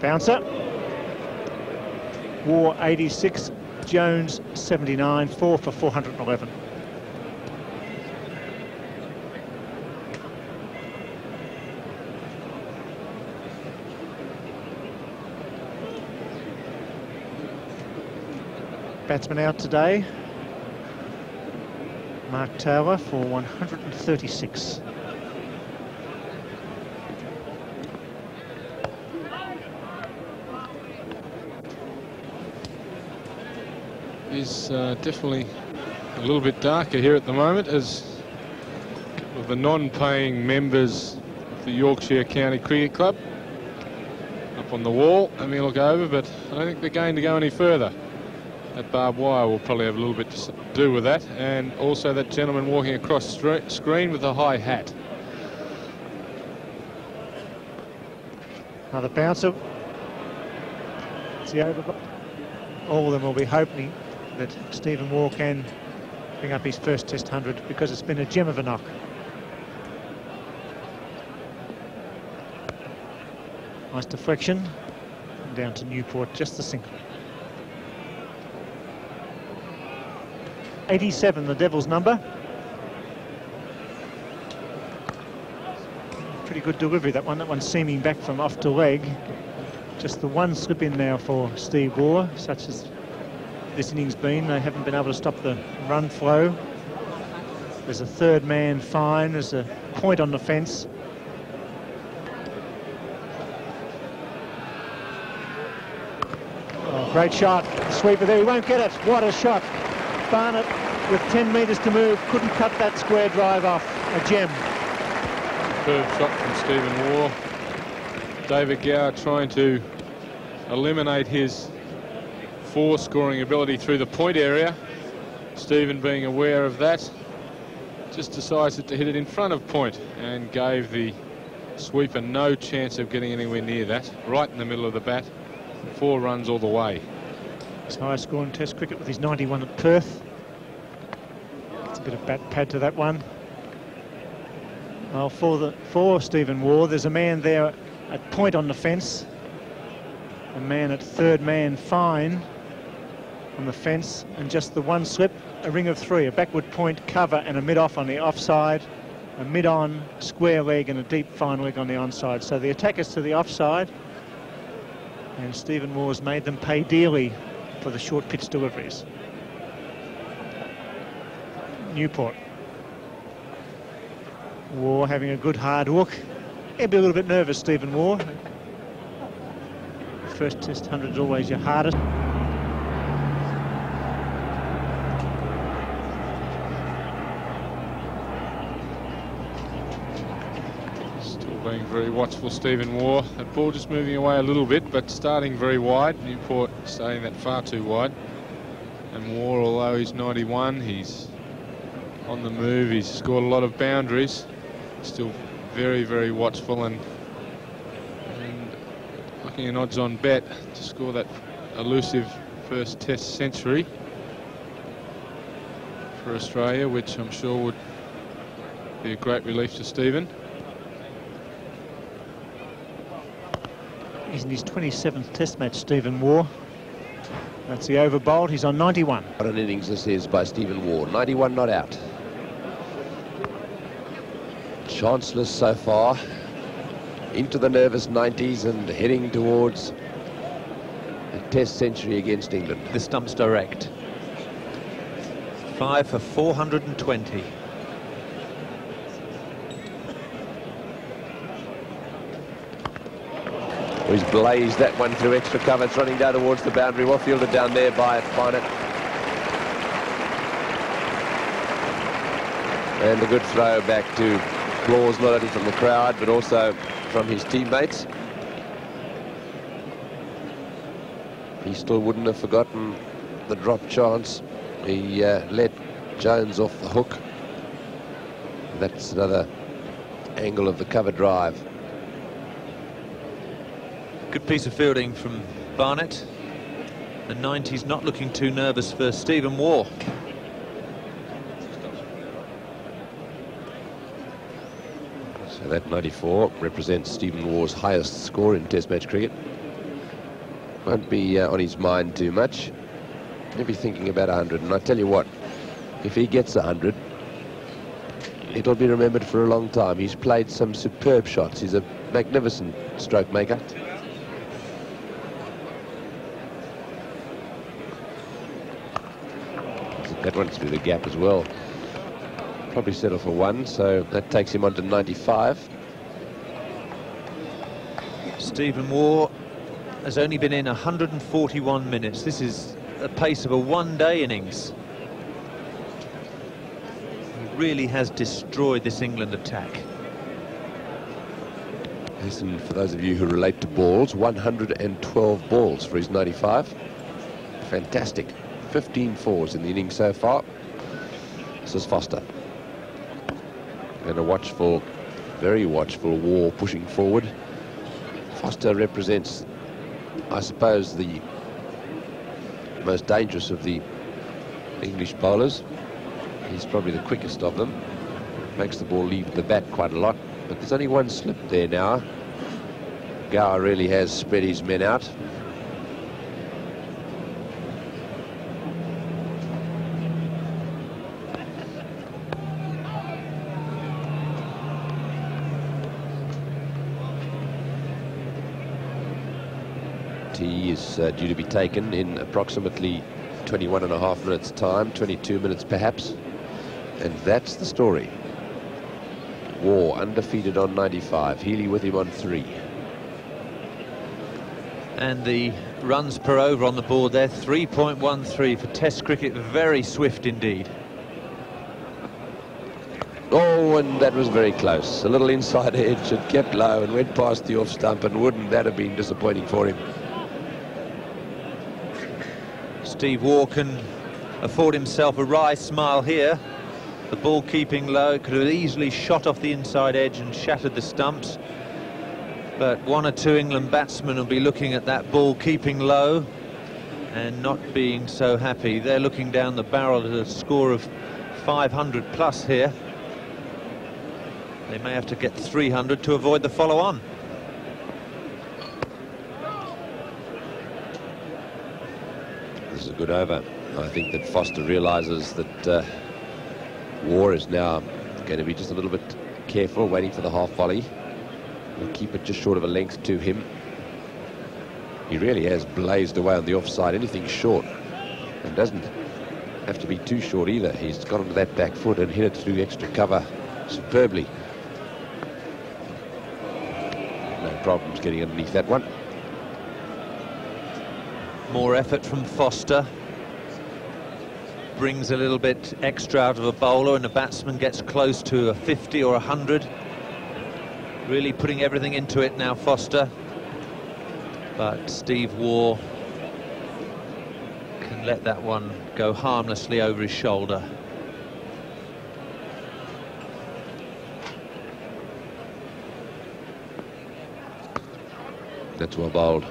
Bouncer. Waugh 86, Jones 79, 4 for 411. Batsman out today. Mark Taylor for 136. Is uh, definitely a little bit darker here at the moment as of the non-paying members of the Yorkshire County Cricket Club up on the wall. Let me look over, but I don't think they're going to go any further. That barbed wire will probably have a little bit to do with that, and also that gentleman walking across screen with a high hat. Another bouncer. It's the over. All of them will be hoping that Stephen Waugh can bring up his first Test 100 because it's been a gem of a knock. Nice deflection. Down to Newport, just the single. 87, the Devil's number. Pretty good delivery, that one. That one seaming back from off to leg. Just the one slip in now for Steve Waugh, such as this innings been. They haven't been able to stop the run flow. There's a third man fine. There's a point on the fence. Oh, great shot. Sweeper there. He won't get it. What a shot. Barnett with 10 metres to move couldn't cut that square drive off. A gem. Superb shot from Stephen Waugh. David Gower trying to eliminate his four scoring ability through the point area. Stephen being aware of that just decided to hit it in front of point and gave the sweeper no chance of getting anywhere near that. Right in the middle of the bat. Four runs all the way. His highest score in Test cricket with his 91 at Perth. It's a bit of bat pad to that one. Well, for the for Stephen Waugh, there's a man there at point on the fence. A man at third man fine on the fence and just the one slip, a ring of three, a backward point cover and a mid-off on the offside, a mid-on square leg and a deep fine leg on the onside. So the attackers to the offside and Stephen Waugh's made them pay dearly for the short pitch deliveries. Newport. Waugh having a good hard look. He'd be a little bit nervous, Stephen Waugh. First test 100 is always your hardest. being very watchful Stephen Waugh. That ball just moving away a little bit, but starting very wide. Newport starting that far too wide. And Waugh, although he's 91, he's on the move. He's scored a lot of boundaries. Still very, very watchful and, and looking an odds-on bet to score that elusive first Test century for Australia, which I'm sure would be a great relief to Stephen. He's in his 27th Test match, Stephen Waugh. That's the over bowled. He's on 91. What an innings this is by Stephen Waugh. 91 not out. Chanceless so far. Into the nervous 90s and heading towards a Test century against England. The stump's direct. Five for 420. Blazed that one through extra cover. It's running down towards the boundary. Well fielded down there by Barnett. And a good throw back to applause not only from the crowd but also from his teammates. He still wouldn't have forgotten the drop chance. He uh, let Jones off the hook. That's another angle of the cover drive. Good piece of fielding from Barnett. The 90s not looking too nervous for Stephen Waugh. So that 94 represents Stephen Waugh's highest score in Test match cricket. Won't be uh, on his mind too much. He'll be thinking about 100. And I tell you what, if he gets 100, it'll be remembered for a long time. He's played some superb shots. He's a magnificent stroke maker. That runs through the gap as well. Probably settle for one, so that takes him on to 95. Stephen Waugh has only been in 141 minutes. This is the pace of a one-day innings. He really has destroyed this England attack. Listen, for those of you who relate to balls, 112 balls for his 95. Fantastic. 15 fours in the innings so far. This is Foster. And a watchful, very watchful Waugh pushing forward. Foster represents, I suppose, the most dangerous of the English bowlers. He's probably the quickest of them. Makes the ball leave the bat quite a lot. But there's only one slip there now. Gower really has spread his men out. Tea is uh, due to be taken in approximately 21 and a half minutes time, 22 minutes perhaps. And that's the story. Waugh undefeated on 95, Healy with him on three. And the runs per over on the board there, 3.13 for Test cricket, very swift indeed. Oh, and that was very close. A little inside edge, it kept low and went past the off stump, and wouldn't that have been disappointing for him? Steve Waugh can afford himself a wry smile here. The ball keeping low, could have easily shot off the inside edge and shattered the stumps. But one or two England batsmen will be looking at that ball keeping low and not being so happy. They're looking down the barrel at a score of 500 plus here. They may have to get 300 to avoid the follow-on. This is a good over. I think that Foster realises that uh, Waugh is now going to be just a little bit careful, waiting for the half volley. He'll keep it just short of a length to him. He really has blazed away on the offside, anything short, and doesn't have to be too short either. He's got onto that back foot and hit it through extra cover superbly. No problems getting underneath that one. More effort from Foster. Brings a little bit extra out of a bowler and the batsman gets close to a 50 or a 100. Really putting everything into it now, Foster. But Steve Waugh can let that one go harmlessly over his shoulder. That's well bowled.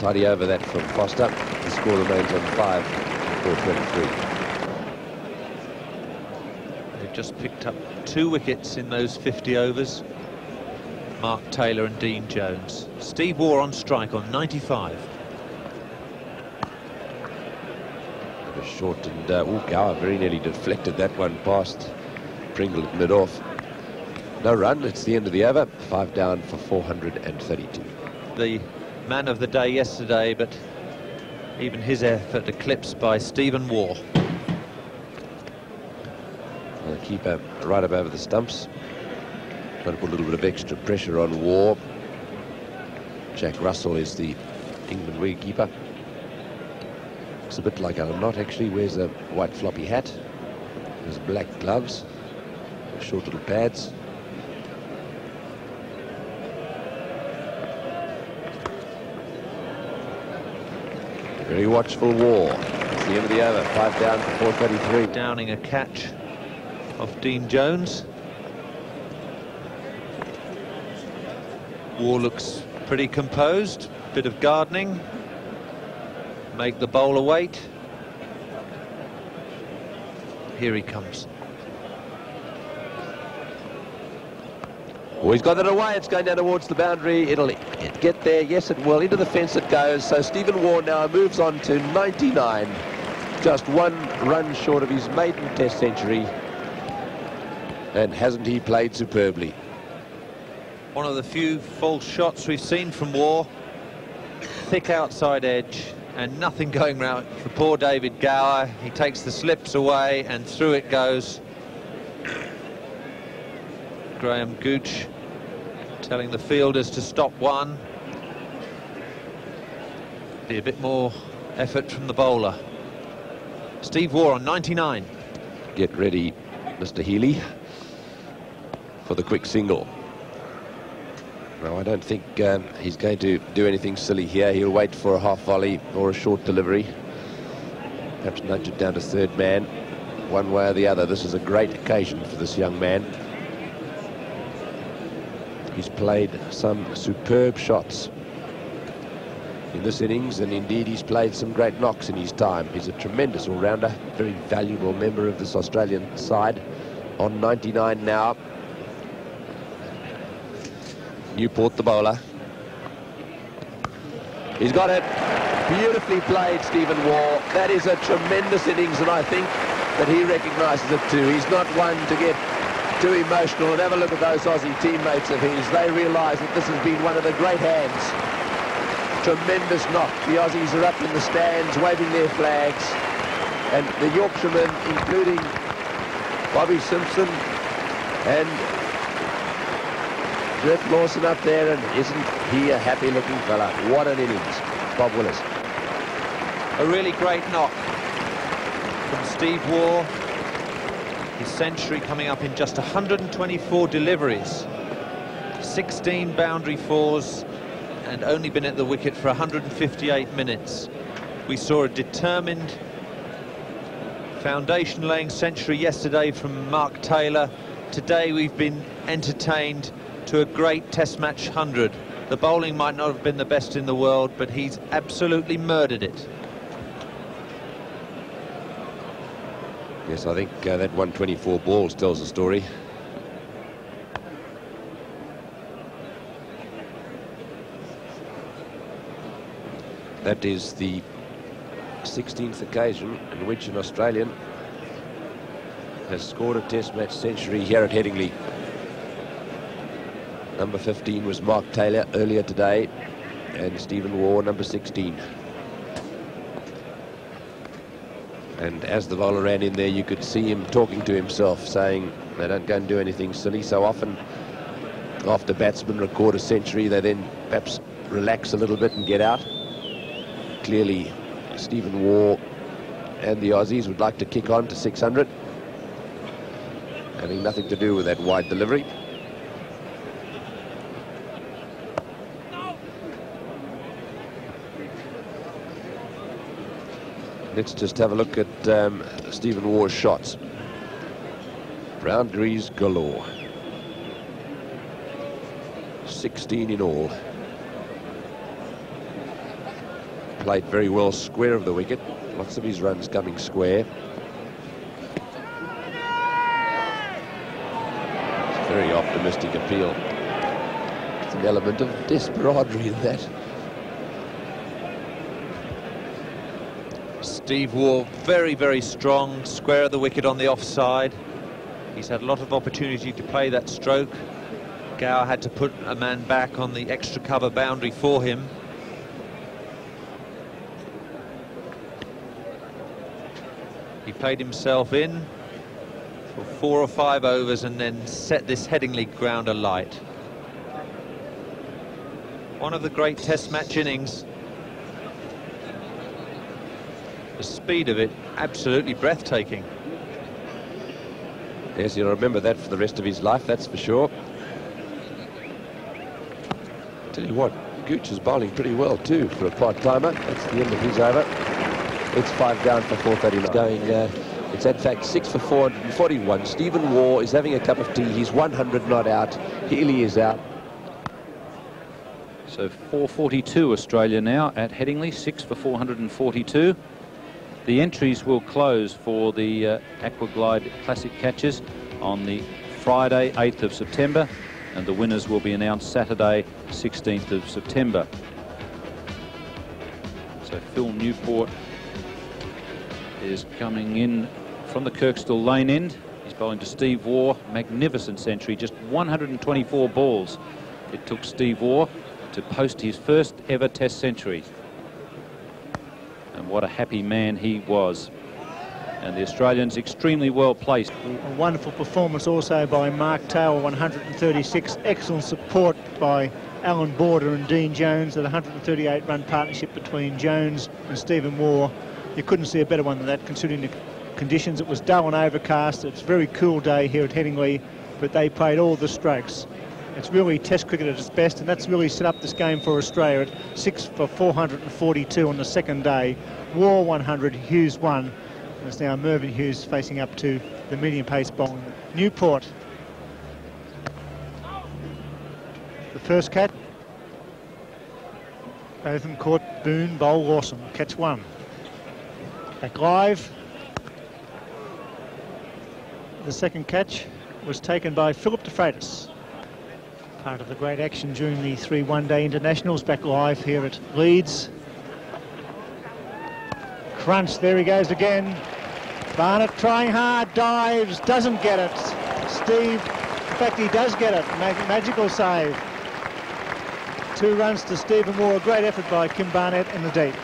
Tidy over that from Foster. The score remains on 5 423. They've just picked up two wickets in those 50 overs. Mark Taylor and Dean Jones. Steve Waugh on strike on 95. It was short and uh, oh, Gower very nearly deflected that one past Pringle at mid-off. No run, it's the end of the over. Five down for 432. The man of the day yesterday, but even his effort eclipsed by Stephen Waugh. The keeper right up over the stumps. Trying to put a little bit of extra pressure on Waugh. Jack Russell is the England wicketkeeper. Looks a bit like a not actually. Wears a white floppy hat. Has black gloves. Short little pads. Very watchful Waugh. It's the end of the over. Five down for 433. Downing a catch of Dean Jones. Waugh looks pretty composed. Bit of gardening. Make the bowler wait. Here he comes. Oh, he's got it away. It's going down towards the boundary. It'll get there. Yes, it will. Into the fence it goes. So Stephen Waugh now moves on to 99. Just one run short of his maiden test century. And hasn't he played superbly? One of the few false shots we've seen from Waugh. Thick outside edge and nothing going round for poor David Gower. He takes the slips away and through it goes. Graham Gooch telling the fielders to stop one. Be a bit more effort from the bowler. Steve Waugh on 99. Get ready, Mr. Healy, for the quick single. No, I don't think um, he's going to do anything silly here. He'll wait for a half volley or a short delivery. Perhaps nudge it down to third man, one way or the other. This is a great occasion for this young man. He's played some superb shots in this innings, and indeed he's played some great knocks in his time. He's a tremendous all-rounder, very valuable member of this Australian side. On 99 now. Newport, the bowler. He's got it. Beautifully played, Stephen Waugh. That is a tremendous innings, and I think that he recognises it too. He's not one to get too emotional. And have a look at those Aussie teammates of his. They realise that this has been one of the great hands tremendous knock. The Aussies are up in the stands waving their flags. And the Yorkshiremen, including Bobby Simpson and Geoff Lawson up there, and isn't he a happy-looking fella? What an innings, Bob Willis. A really great knock from Steve Waugh. His century coming up in just 124 deliveries. 16 boundary fours, and only been at the wicket for 158 minutes. We saw a determined foundation-laying century yesterday from Mark Taylor. Today we've been entertained to a great Test match 100. The bowling might not have been the best in the world, but he's absolutely murdered it. Yes, I think uh, that 124 balls tells the story. That is the 16th occasion in which an Australian has scored a test match century here at Headingley. Number 15 was Mark Taylor earlier today and Stephen Waugh, number 16. And as the bowler ran in there, you could see him talking to himself, saying, they don't go and do anything silly. So often, after batsmen record a century, they then perhaps relax a little bit and get out. Clearly Stephen Waugh and the Aussies would like to kick on to 600 having nothing to do with that wide delivery. Let's just have a look at um, Stephen Waugh's shots boundaries galore 16 in all played very well square of the wicket. Lots of his runs coming square. Very optimistic appeal. It's an element of desperadery in that. Steve Waugh, very, very strong, square of the wicket on the offside. He's had a lot of opportunity to play that stroke. Gower had to put a man back on the extra cover boundary for him. He played himself in for four or five overs and then set this Headingley ground alight. One of the great test match innings. The speed of it, absolutely breathtaking. Yes, he'll remember that for the rest of his life, that's for sure. Tell you what, Gooch is bowling pretty well too for a part-timer. That's the end of his over. It's five down for 439. It's going, uh, it's in fact six for 441. Stephen Waugh is having a cup of tea. He's 100 not out. Healy is out. So 442 Australia now at Headingley, six for 442. The entries will close for the uh, Aquaglide Classic catches on the Friday, 8th of September, and the winners will be announced Saturday, 16th of September. So Phil Newport is coming in from the Kirkstall lane end. He's bowling to Steve Waugh. Magnificent century, just 124 balls. It took Steve Waugh to post his first ever test century. And what a happy man he was. And the Australians extremely well placed. A wonderful performance also by Mark Taylor, 136. Excellent support by Allan Border and Dean Jones, at 138 run partnership between Jones and Stephen Waugh. You couldn't see a better one than that considering the conditions. It was dull and overcast. It's a very cool day here at Headingley, but they played all the strokes. It's really Test cricket at its best, and that's really set up this game for Australia at six for 442 on the second day. Waugh 100, Hughes 1. And it's now Mervyn Hughes facing up to the medium pace bowling. Newport. The first catch. Botham caught Boon, bowl Lawson. Catch one. Back live. The second catch was taken by Philip de Freitas. Part of the great action during the three one-day internationals back live here at Leeds. Crunch, there he goes again. Barnett trying hard, dives, doesn't get it. Steve, in fact he does get it, Mag magical save. Two runs to Stephen Waugh, a great effort by Kim Barnett in the deep.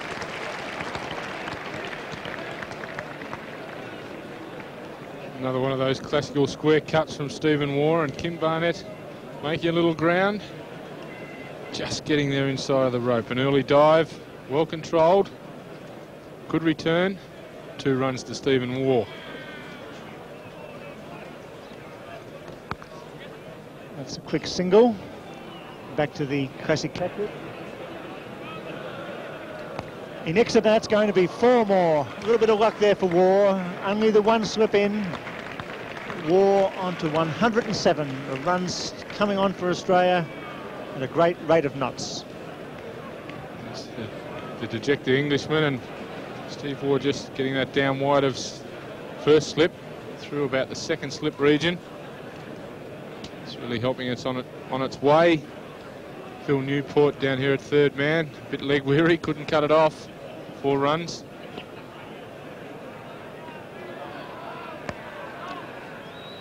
Another one of those classical square cuts from Stephen Waugh and Kim Barnett making a little ground. Just getting there inside of the rope. An early dive, well controlled. Good return. Two runs to Stephen Waugh. That's a quick single. Back to the classic catcher. In extra that's going to be four more. A little bit of luck there for Waugh. Only the one slip in. Waugh on to 107. The runs coming on for Australia at a great rate of knots. The, the dejected Englishman and Steve Waugh just getting that down wide of first slip through about the second slip region. It's really helping us on it on its way. Phil Newport down here at third man, a bit leg weary, couldn't cut it off. Four runs.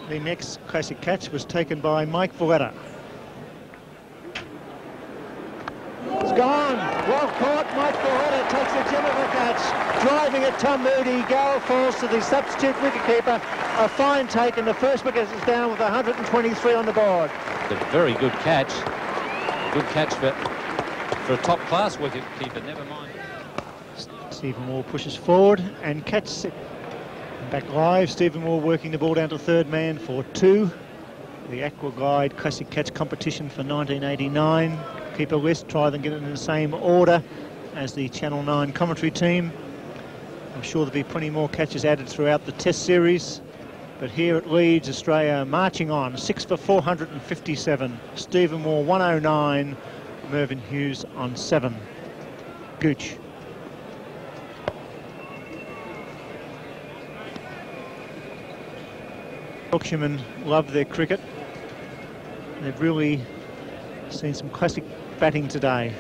The next classic catch was taken by Mike Veletta. It's gone. Well caught. Mike Veletta takes a gem of a catch. Driving at Tom Moody. Gale falls to the substitute wicketkeeper. A fine take and the first wicket is down with 123 on the board. A very good catch. Good catch for, for a top-class wicket-keeper, never mind. Stephen Waugh pushes forward and catches it. Back live, Stephen Waugh working the ball down to third man for two. The Aqua Glide Classic Catch competition for 1989. Keep a list, try and get it in the same order as the Channel 9 commentary team. I'm sure there'll be plenty more catches added throughout the Test series. But here at Leeds, Australia marching on, six for 457. Stephen Waugh 109, Mervyn Hughes on seven. Gooch. Yorkshiremen love their cricket. They've really seen some classic batting today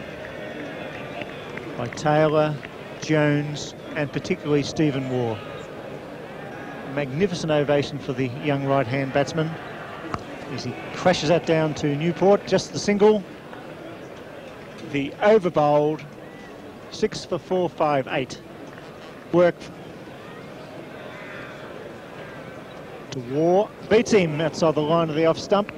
by Taylor, Jones and particularly Stephen Waugh. Magnificent ovation for the young right-hand batsman as he crashes that down to Newport, just the single. The over bowled, six for four, five, eight. Work to Waugh. Beats him outside the line of the off stump.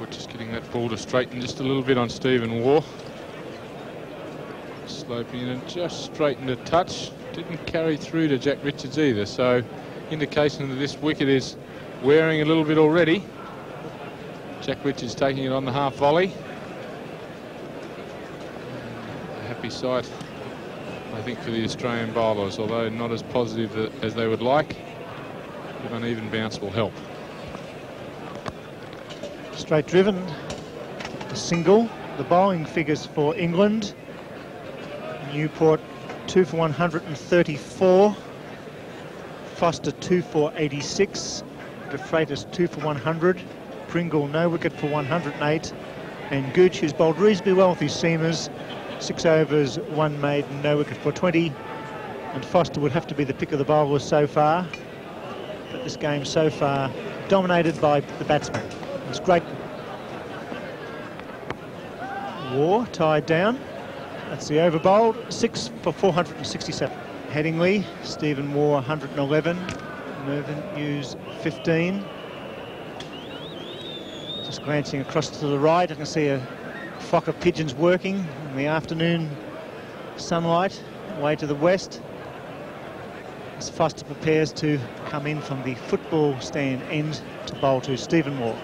We're just getting that ball to straighten just a little bit on Stephen Waugh. Sloping in and just straightened a touch. Didn't carry through to Jack Richards either, so indication that this wicket is wearing a little bit already. Jack Richards taking it on the half volley. A happy sight think, for the Australian bowlers, although not as positive as they would like. But uneven bounce will help. Straight driven, a single. The bowling figures for England. Newport 2 for 134. Foster 2 for 86. De Freitas 2 for 100. Pringle no wicket for 108. And Gooch, who's bowled reasonably well with his seamers, Six overs, one maiden, no wicket for 20. And Foster would have to be the pick of the bowlers so far. But this game so far dominated by the batsmen. It's great. Waugh tied down. That's the over bowled, six for 467. Headingley, Stephen Waugh 111, Mervyn Hughes 15. Just glancing across to the right, I can see a flock of pigeons working in the afternoon sunlight away to the west. As Foster prepares to come in from the football stand end to bowl to Stephen Waugh.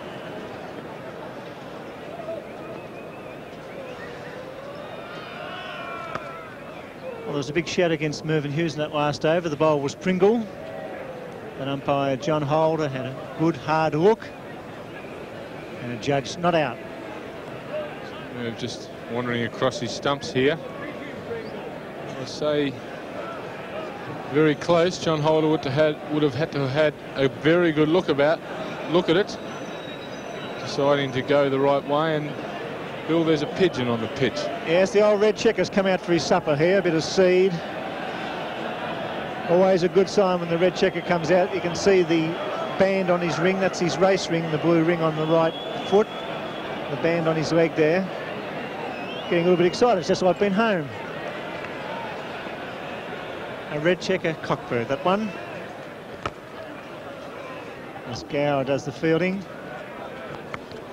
Well, there was a big shout against Mervyn Hughes in that last over. The bowl was Pringle. But umpire John Holder had a good hard look. And a judge not out. Uh, just wandering across his stumps here. I say very close. John Holder would have had would have had to have had a very good look about look at it, deciding to go the right way. And Bill, there's a pigeon on the pitch. Yes, the old red checker's come out for his supper here. A bit of seed. Always a good sign when the red checker comes out. You can see the band on his ring. That's his race ring, the blue ring on the right foot. The band on his leg there. Getting a little bit excited. It's just like being home. A red checker cockbird, that one. As Gower does the fielding.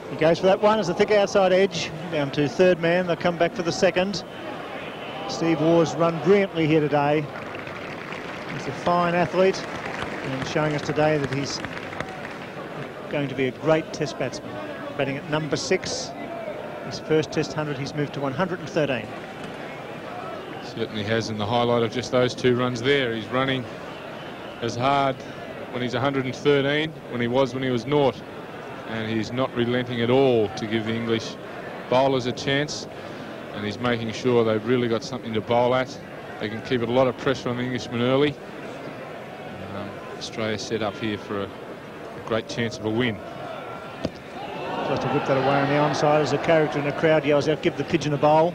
He goes for that one as a thick outside edge. Down to third man. They'll come back for the second. Steve Waugh's run brilliantly here today. He's a fine athlete and showing us today that he's going to be a great test batsman. Batting at number six. His first test 100, he's moved to 113. Certainly has in the highlight of just those two runs there. He's running as hard when he's 113 when he was when he was naught. And he's not relenting at all to give the English bowlers a chance. And he's making sure they've really got something to bowl at. They can keep a lot of pressure on the Englishman early. Um, Australia set up here for a great chance of a win. Just to whip that away on the onside as a character in the crowd yells out, give the pigeon a bowl.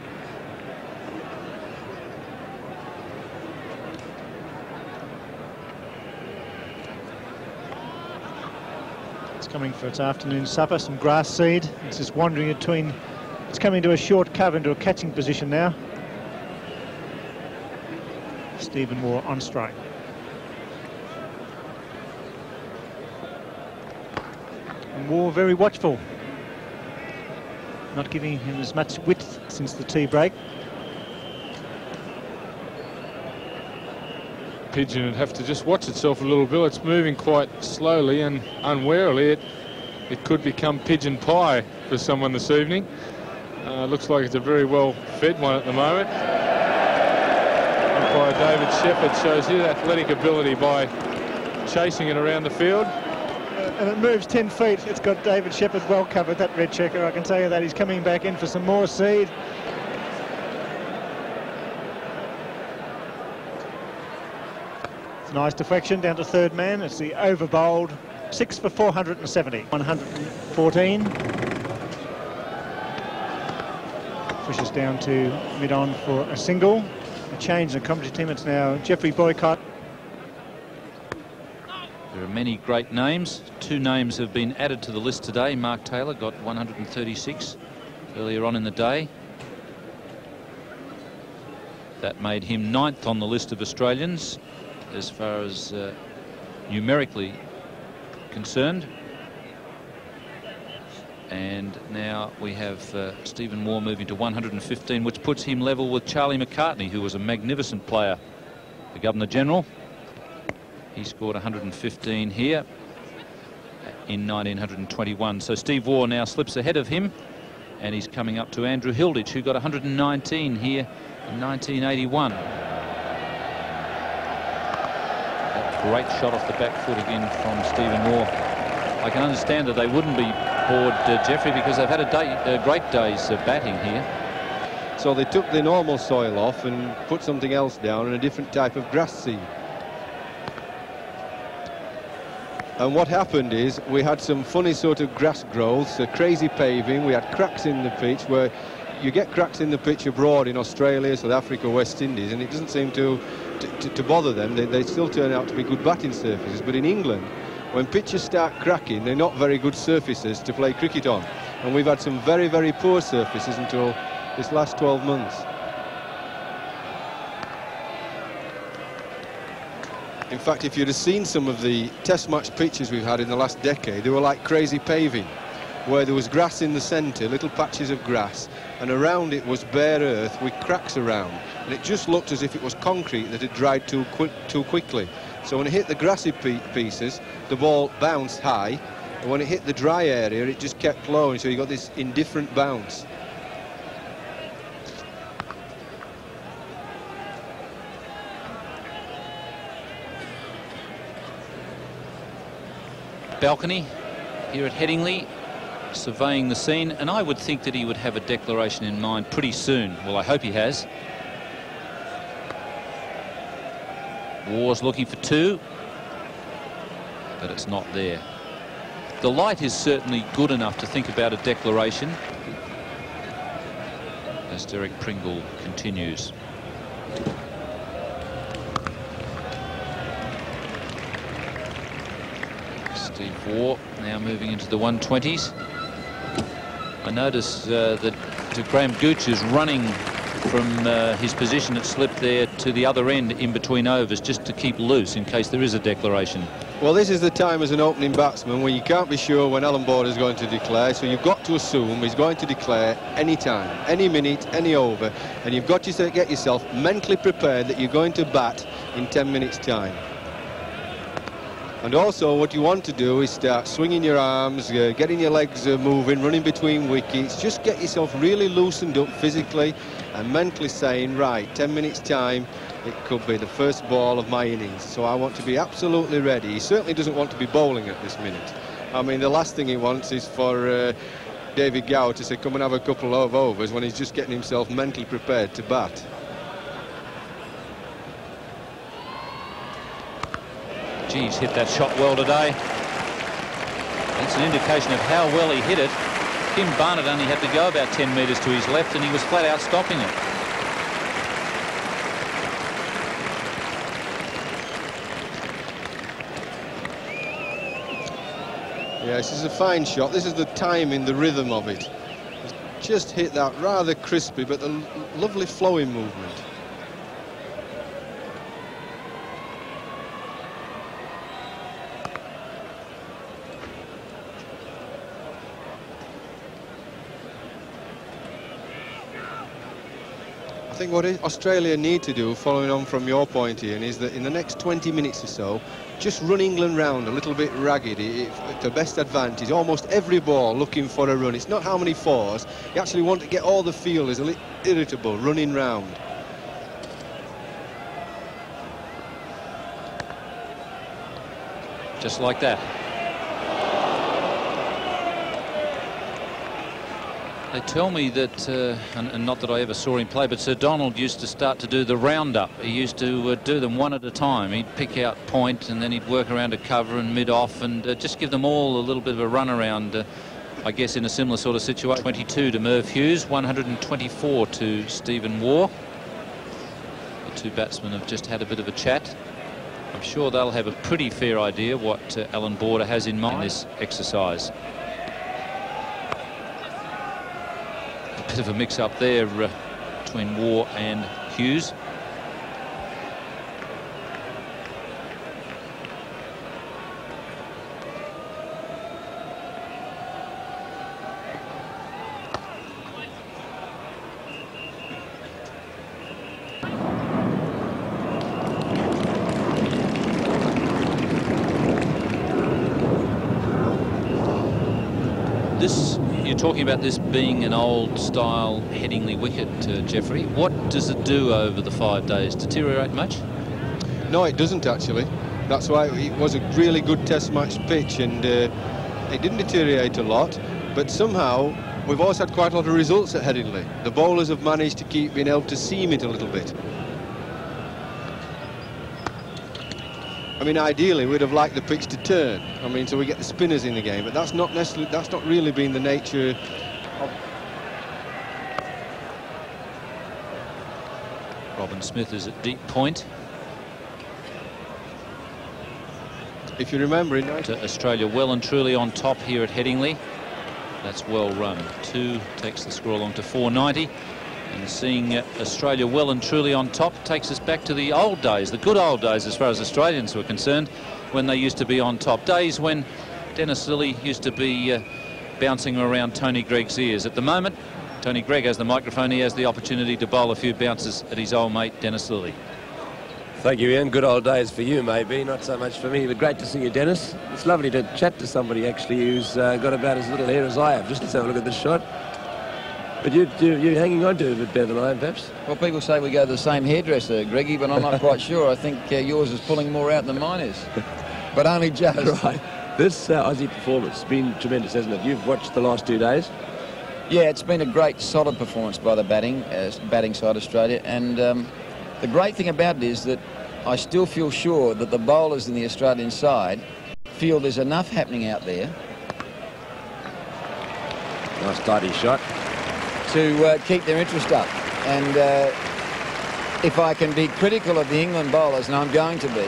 It's coming for its afternoon supper, some grass seed. It's just wandering between, it's coming to a short cover into a catching position now. Stephen Waugh on strike. And Waugh very watchful. Not giving him as much width since the tea break. Pigeon would have to just watch itself a little bit. It's moving quite slowly and unwarily. It, it could become pigeon pie for someone this evening. Uh, looks like it's a very well fed one at the moment. Umpire David Shepherd shows his athletic ability by chasing it around the field. And it moves 10 feet. It's got David Shepherd well covered, that red checker. I can tell you that he's coming back in for some more seed. It's nice deflection down to third man. It's the over bowled. Six for 470. 114. Pushes down to mid-on for a single. A change in the commentary team. It's now Geoffrey Boycott There are many great names. Two names have been added to the list today. Mark Taylor got 136 earlier on in the day. That made him ninth on the list of Australians as far as uh, numerically concerned. And now we have uh, Stephen Waugh moving to 115, which puts him level with Charlie McCartney, who was a magnificent player, the Governor-General. He scored 115 here in 1921. So Steve Waugh now slips ahead of him, and he's coming up to Andrew Hilditch, who got 119 here in 1981. That great shot off the back foot again from Stephen Waugh. I can understand that they wouldn't be bored, uh, Geoffrey, because they've had a, day, a great day's uh, batting here. So they took the normal soil off and put something else down and a different type of grass seed. And what happened is we had some funny sort of grass growths, a crazy paving. We had cracks in the pitch where you get cracks in the pitch abroad in Australia, South Africa, West Indies, and it doesn't seem to to, to, bother them. They, they still turn out to be good batting surfaces. But in England, when pitches start cracking, they're not very good surfaces to play cricket on. And we've had some very, very poor surfaces until this last 12 months. In fact, if you'd have seen some of the test match pitches we've had in the last decade, they were like crazy paving, where there was grass in the centre, little patches of grass, and around it was bare earth with cracks around. And it just looked as if it was concrete that had dried too, too quickly. So when it hit the grassy pieces, the ball bounced high, and when it hit the dry area, it just kept flowing, so you got this indifferent bounce. Balcony here at Headingley, surveying the scene, and I would think that he would have a declaration in mind pretty soon. Well, I hope he has. Waugh's looking for two, but it's not there. The light is certainly good enough to think about a declaration as Derek Pringle continues. Steve Waugh now moving into the 120s. I notice uh, that Graham Gooch is running from uh, his position at slip there to the other end in between overs just to keep loose in case there is a declaration. Well, this is the time as an opening batsman when you can't be sure when Allan Border is going to declare, so you've got to assume he's going to declare any time, any minute, any over, and you've got to get yourself mentally prepared that you're going to bat in 10 minutes' time. And also what you want to do is start swinging your arms, uh, getting your legs uh, moving, running between wickets. Just get yourself really loosened up physically and mentally saying, right, 10 minutes time, it could be the first ball of my innings. So I want to be absolutely ready. He certainly doesn't want to be bowling at this minute. I mean, the last thing he wants is for uh, David Gower to say, come and have a couple of overs when he's just getting himself mentally prepared to bat. Geez, hit that shot well today. That's an indication of how well he hit it. Kim Barnett only had to go about 10 metres to his left and he was flat out stopping it. Yes, this is a fine shot. This is the timing, the rhythm of it. Just hit that rather crispy, but the lovely flowing movement. I think what Australia need to do, following on from your point, Ian, is that in the next 20 minutes or so, just run England round a little bit ragged to best advantage. Almost every ball looking for a run. It's not how many fours. You actually want to get all the fielders a little irritable, running round. Just like that. They tell me that, uh, and, and, not that I ever saw him play, but Sir Donald used to start to do the roundup. He used to uh, do them one at a time. He'd pick out point and then he'd work around a cover and mid-off and uh, just give them all a little bit of a run around. Uh, I guess in a similar sort of situation. 22 to Merv Hughes, 124 to Stephen Waugh. The two batsmen have just had a bit of a chat. I'm sure they'll have a pretty fair idea what uh, Allan Border has in mind in this exercise. Bit of a mix-up there uh, between Waugh and Hughes. Talking about this being an old style Headingley wicket, uh, Geoffrey. What does it do over the five days? Deteriorate much? No, it doesn't actually. That's why it was a really good test match pitch and uh, it didn't deteriorate a lot. But somehow we've always had quite a lot of results at Headingley. The bowlers have managed to keep being able to seam it a little bit. I mean, ideally, we'd have liked the pitch to turn. I mean, so we get the spinners in the game, but that's not necessarily, that's not really been the nature of... Robin Smith is at deep point. If you remember, in Australia well and truly on top here at Headingley. That's well run. Two takes the score along to 490. And seeing Australia well and truly on top takes us back to the old days, the good old days as far as Australians were concerned, when they used to be on top. Days when Dennis Lillee used to be uh, bouncing around Tony Greig's ears. At the moment, Tony Greig has the microphone. He has the opportunity to bowl a few bounces at his old mate, Dennis Lillee. Thank you, Ian. Good old days for you, maybe. Not so much for me, but great to see you, Dennis. It's lovely to chat to somebody, actually, who's uh, got about as little hair as I have. Just let's have a look at this shot. But you, you, you're hanging on to it a bit better than I am, perhaps? Well, people say we go to the same hairdresser, Greggy, but I'm not quite sure. I think uh, yours is pulling more out than mine is. But only just. Right. This uh, Aussie performance has been tremendous, hasn't it? You've watched the last two days. Yeah, it's been a great, solid performance by the batting, uh, batting side Australia. And um, the great thing about it is that I still feel sure that the bowlers in the Australian side feel there's enough happening out there. Nice tidy shot. To uh, keep their interest up. And uh, if I can be critical of the England bowlers, and I'm going to be,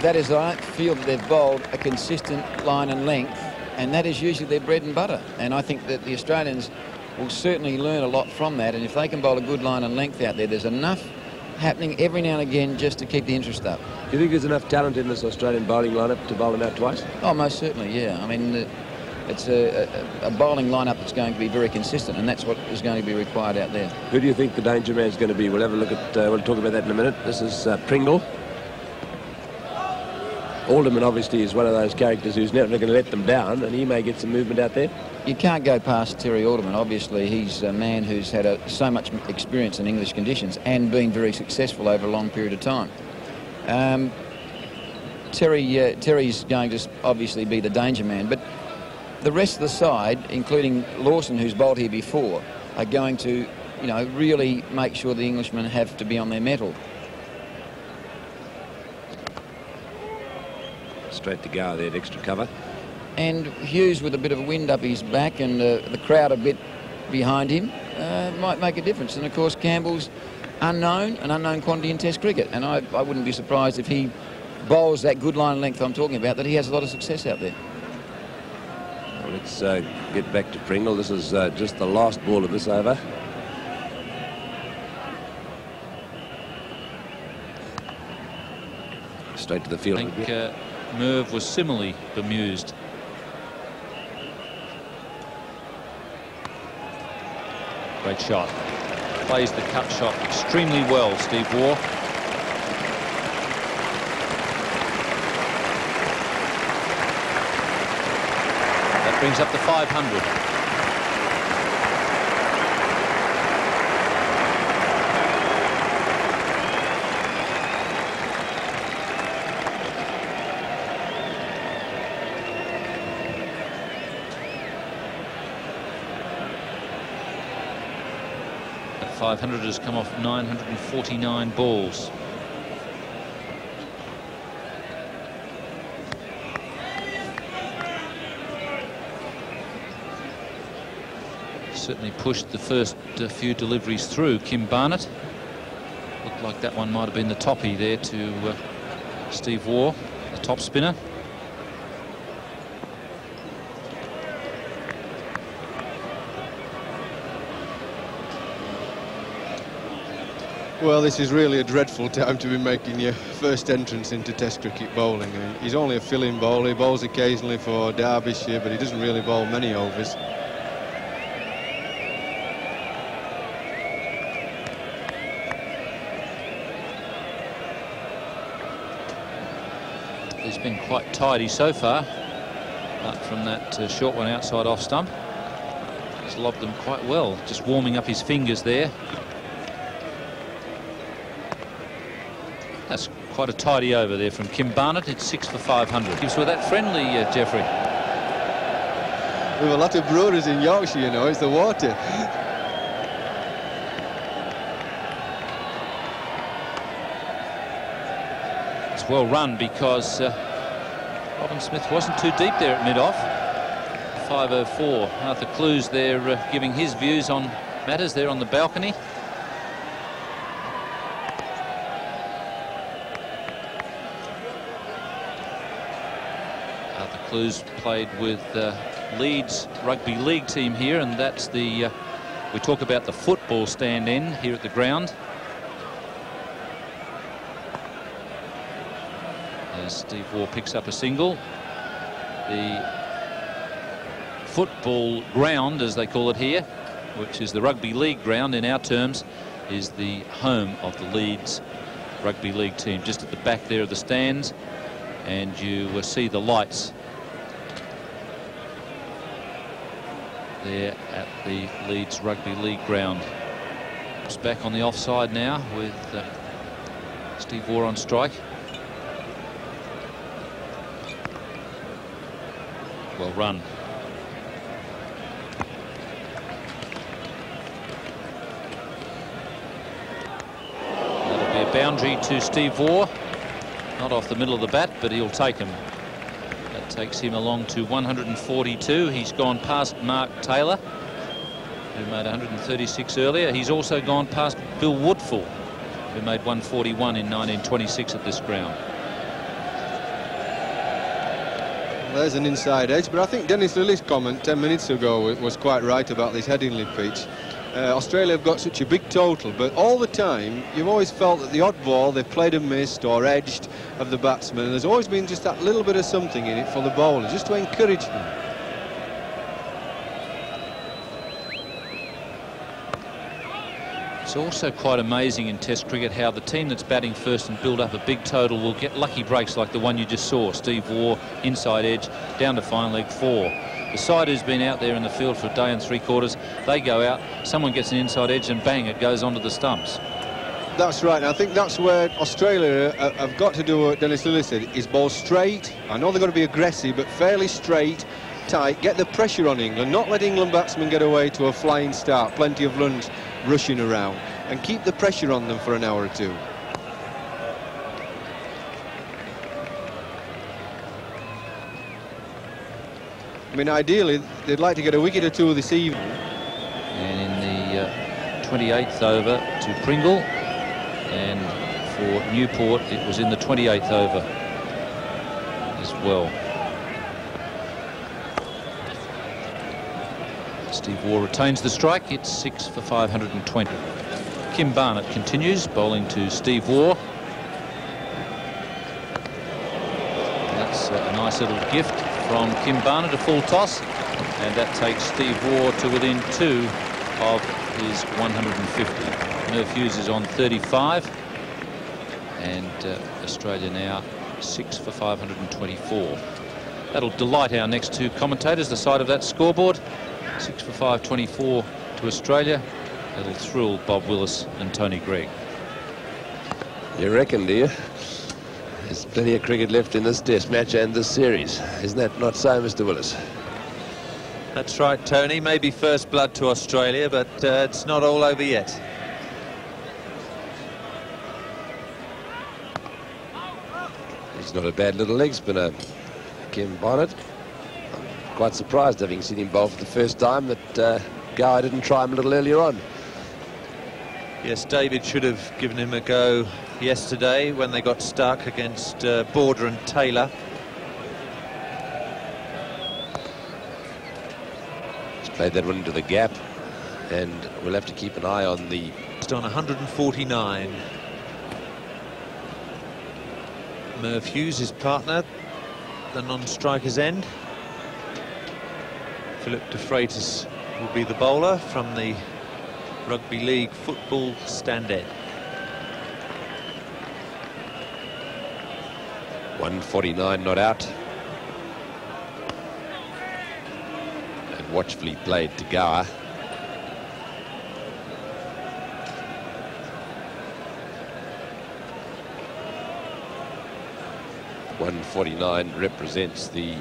that is I don't feel that they've bowled a consistent line and length, and that is usually their bread and butter. And I think that the Australians will certainly learn a lot from that, and if they can bowl a good line and length out there, there's enough happening every now and again just to keep the interest up. Do you think there's enough talent in this Australian bowling lineup to bowl them out twice? Oh, most certainly, yeah. I mean, uh, it's a, a, a, bowling lineup that's going to be very consistent, and that's what is going to be required out there. Who do you think the danger man is going to be? We'll have a look at, uh, we'll talk about that in a minute. This is uh, Pringle. Alderman obviously is one of those characters who's never going to let them down, and he may get some movement out there. You can't go past Terry Alderman. Obviously, he's a man who's had a, so much experience in English conditions and been very successful over a long period of time. Um, Terry, uh, Terry's going to obviously be the danger man, but the rest of the side, including Lawson, who's bowled here before, are going to, you know, really make sure the Englishmen have to be on their mettle. straight to go there, extra cover. And Hughes with a bit of wind up his back and uh, the crowd a bit behind him uh, might make a difference. And of course Campbell's unknown, an unknown quantity in Test cricket. And I, I wouldn't be surprised if he bowls that good line length I'm talking about, that he has a lot of success out there. Let's uh, get back to Pringle. This is uh, just the last ball of this over. Straight to the field. I think uh, Merv was similarly bemused. Great shot. Plays the cut shot extremely well, Steve Waugh. Brings up the 500. 500 has come off 949 balls. Certainly pushed the first uh, few deliveries through. Kim Barnett looked like that one might have been the toppy there to uh, Steve Waugh, the top spinner. Well, this is really a dreadful time to be making your first entrance into Test cricket bowling. He's only a filling bowler. He bowls occasionally for Derbyshire, but he doesn't really bowl many overs. Been quite tidy so far, apart from that uh, short one outside off stump. He's lobbed them quite well, just warming up his fingers there. That's quite a tidy over there from Kim Barnett. It's six for 500. Gives with that friendly, uh, Geoffrey. We have a lot of brewers in Yorkshire, you know. It's the water. It's well run because uh, Robin Smith wasn't too deep there at mid-off. 504. Arthur Clues there uh, giving his views on matters there on the balcony. Arthur Clues played with uh, Leeds rugby league team here, and that's the uh, We talk about the football stand in here at the ground. As Steve Waugh picks up a single. The football ground, as they call it here, which is the rugby league ground in our terms, is the home of the Leeds rugby league team. Just at the back there of the stands, and you will see the lights there at the Leeds Rugby League ground. It's back on the offside now with uh, Steve Waugh on strike. Well run. That'll be a boundary to Steve Waugh. Not off the middle of the bat, but he'll take him That takes him along to 142. He's gone past Mark Taylor, who made 136 earlier. He's also gone past Bill Woodfull, who made 141 in 1926 at this ground. There's an inside edge, but I think Dennis Lillee's comment 10 minutes ago was quite right about this Headingley pitch. Uh, Australia have got such a big total, but all the time you've always felt that the odd ball they've played and missed or edged of the batsman, and there's always been just that little bit of something in it for the bowler, just to encourage them. It's also quite amazing in Test cricket how the team that's batting first and build up a big total will get lucky breaks like the one you just saw. Steve Waugh, inside edge, down to fine leg four. The side who's been out there in the field for a day and three quarters, they go out, someone gets an inside edge and bang, it goes onto the stumps. That's right. I think that's where Australia uh, have got to do what Dennis Lillee said, is ball straight. I know they're going to be aggressive, but fairly straight, tight. Get the pressure on England, not let England batsmen get away to a flying start, plenty of runs rushing around, and keep the pressure on them for an hour or two. I mean, ideally, they'd like to get a wicket or two this evening. And in the uh, 28th over to Pringle. And for Newport, it was in the 28th over as well. Steve Waugh retains the strike. It's six for 520. Kim Barnett continues, bowling to Steve Waugh. That's a nice little gift from Kim Barnett, a full toss, and that takes Steve Waugh to within two of his 150. Merv Hughes is on 35, and uh, Australia now six for 524. That'll delight our next two commentators, the side of that scoreboard. Six for 524 to Australia. That'll thrill Bob Willis and Tony Greig. You reckon, do you? There's plenty of cricket left in this test match and this series. Isn't that not so, Mr. Willis? That's right, Tony. Maybe first blood to Australia, but uh, it's not all over yet. He's not a bad little leg spinner, Kim Barnett. Quite surprised, having seen him bowl for the first time, that uh, Gower didn't try him a little earlier on. Yes, David should have given him a go yesterday when they got stuck against uh, Border and Taylor. He's played that one into the gap and we'll have to keep an eye on the... On 149. Merv Hughes, his partner, the non-striker's end. Philip de Freitas will be the bowler from the Rugby League football stand end. 149 not out. And watchfully played to Gower. One forty-nine represents the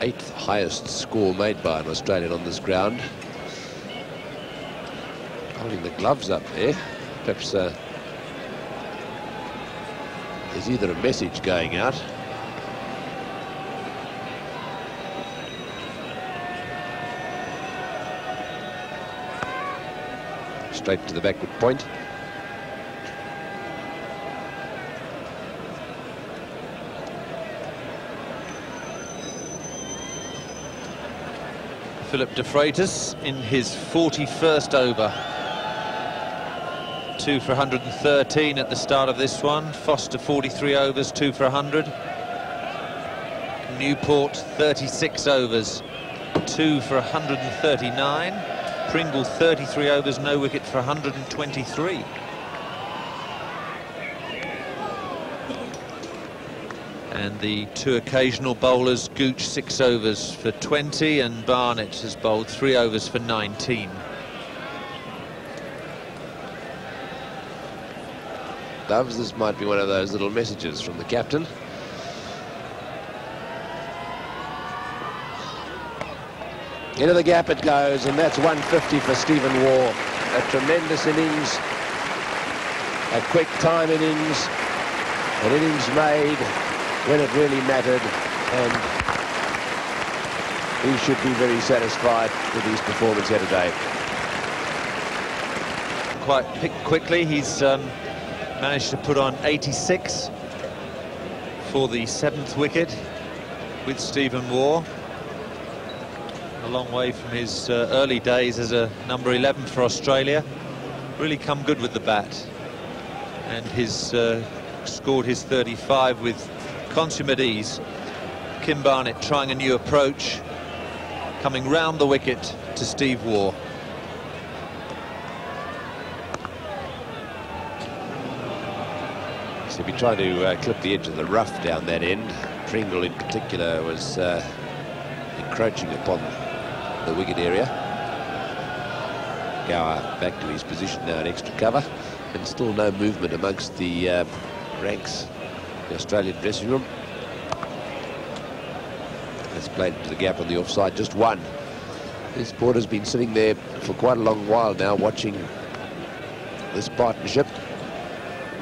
eighth highest score made by an Australian on this ground. Holding the gloves up there, perhaps uh, there's either a message going out straight to the backward point. Philip de Freitas in his 41st over. Two for 113 at the start of this one. Foster 43 overs, two for 100. Newport 36 overs, two for 139. Pringle 33 overs, no wicket for 123. And the two occasional bowlers, Gooch six overs for 20 and Barnett has bowled three overs for 19. Doves, this might be one of those little messages from the captain. Into the gap it goes, and that's 150 for Stephen Waugh. A tremendous innings, a quick time innings, an innings made when it really mattered, and he should be very satisfied with his performance here today. Quite quickly, he's um, managed to put on 86 for the seventh wicket with Stephen Waugh a long way from his uh, early days as a number 11 for Australia. Really come good with the bat. And he's uh, scored his 35 with consummate ease. Kim Barnett trying a new approach, coming round the wicket to Steve Waugh. So we trying to uh, clip the edge of the rough down that end. Pringle in particular was uh, encroaching upon the wicket area. Gower back to his position now in extra cover. And still no movement amongst the uh, ranks, the Australian dressing room. That's played to the gap on the offside, just one. This Border's been sitting there for quite a long while now watching this partnership.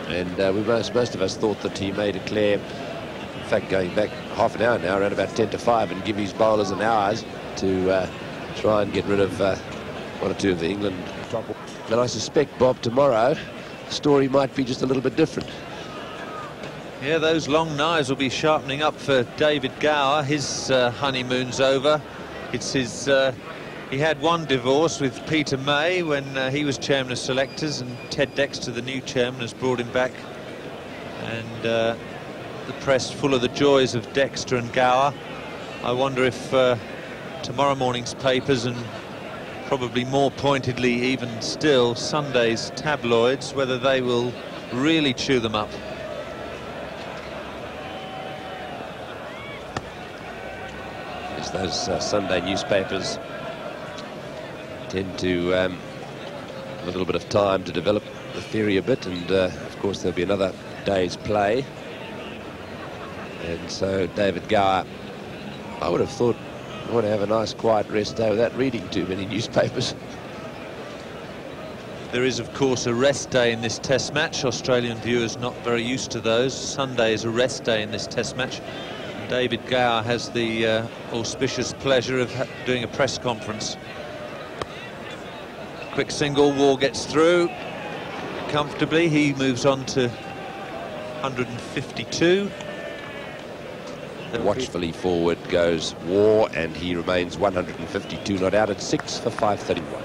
And uh, we most, most of us thought that he may declare, in fact, going back half an hour now, around about 10 to 5, and give his bowlers an hour to uh, try and get rid of uh, one or two of the England trouble. And I suspect, Bob, tomorrow, the story might be just a little bit different. Yeah, those long knives will be sharpening up for David Gower. His uh, honeymoon's over. It's his... Uh, he had one divorce with Peter May when uh, he was chairman of selectors, and Ted Dexter, the new chairman, has brought him back. And uh, the press full of the joys of Dexter and Gower. I wonder if uh, tomorrow morning's papers and probably more pointedly even still Sunday's tabloids, whether they will really chew them up. Those uh, Sunday newspapers tend to um, have a little bit of time to develop the theory a bit, and uh, of course there'll be another day's play. And so David Gower, I would have thought I want to have a nice quiet rest day without reading too many newspapers. There is, of course, a rest day in this test match. Australian viewers not very used to those. Sunday is a rest day in this test match. David Gower has the uh, auspicious pleasure of doing a press conference. Quick single, Waugh gets through comfortably. He moves on to 152. Watchfully forward goes Waugh, and he remains 152 not out at six for 531.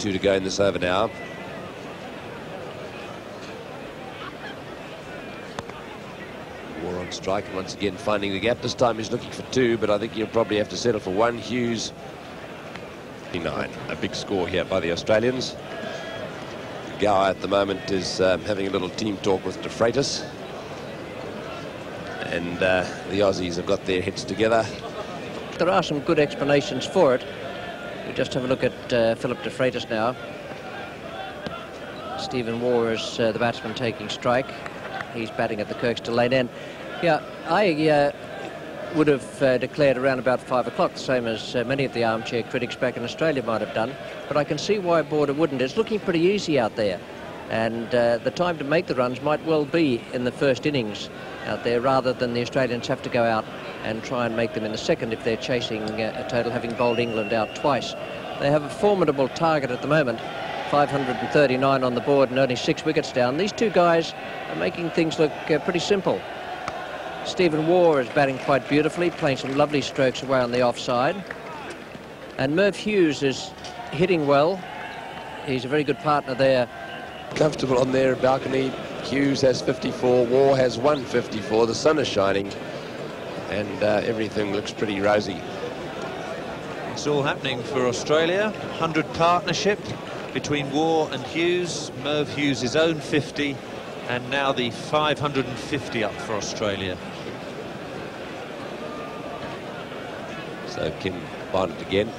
Two to go in this over now. Waugh on strike, and once again finding the gap. This time he's looking for two, but I think he'll probably have to settle for one. Hughes, nine. A big score here by the Australians. Gower at the moment is um, having a little team talk with De Freitas. And uh, the Aussies have got their heads together. There are some good explanations for it. We just have a look at uh, Philip de Freitas now. Stephen Waugh is uh, the batsman taking strike. He's batting at the Kirkstall lane end. Yeah, I uh, would have uh, declared around about five o'clock, the same as uh, many of the armchair critics back in Australia might have done. But I can see why Border wouldn't. It's looking pretty easy out there. And uh, the time to make the runs might well be in the first innings out there, rather than the Australians have to go out and try and make them in the second if they're chasing uh, a total, having bowled England out twice. They have a formidable target at the moment 539 on the board and only six wickets down. These two guys are making things look uh, pretty simple. Stephen Waugh is batting quite beautifully, playing some lovely strokes away on the offside. And Merv Hughes is hitting well. He's a very good partner there. Comfortable on their balcony. Hughes has 54, Waugh has 154. The sun is shining and uh, everything looks pretty rosy. It's all happening for Australia. 100 partnership between Waugh and Hughes. Merv Hughes' own 50 and now the 550 up for Australia. So Kim Barnett again.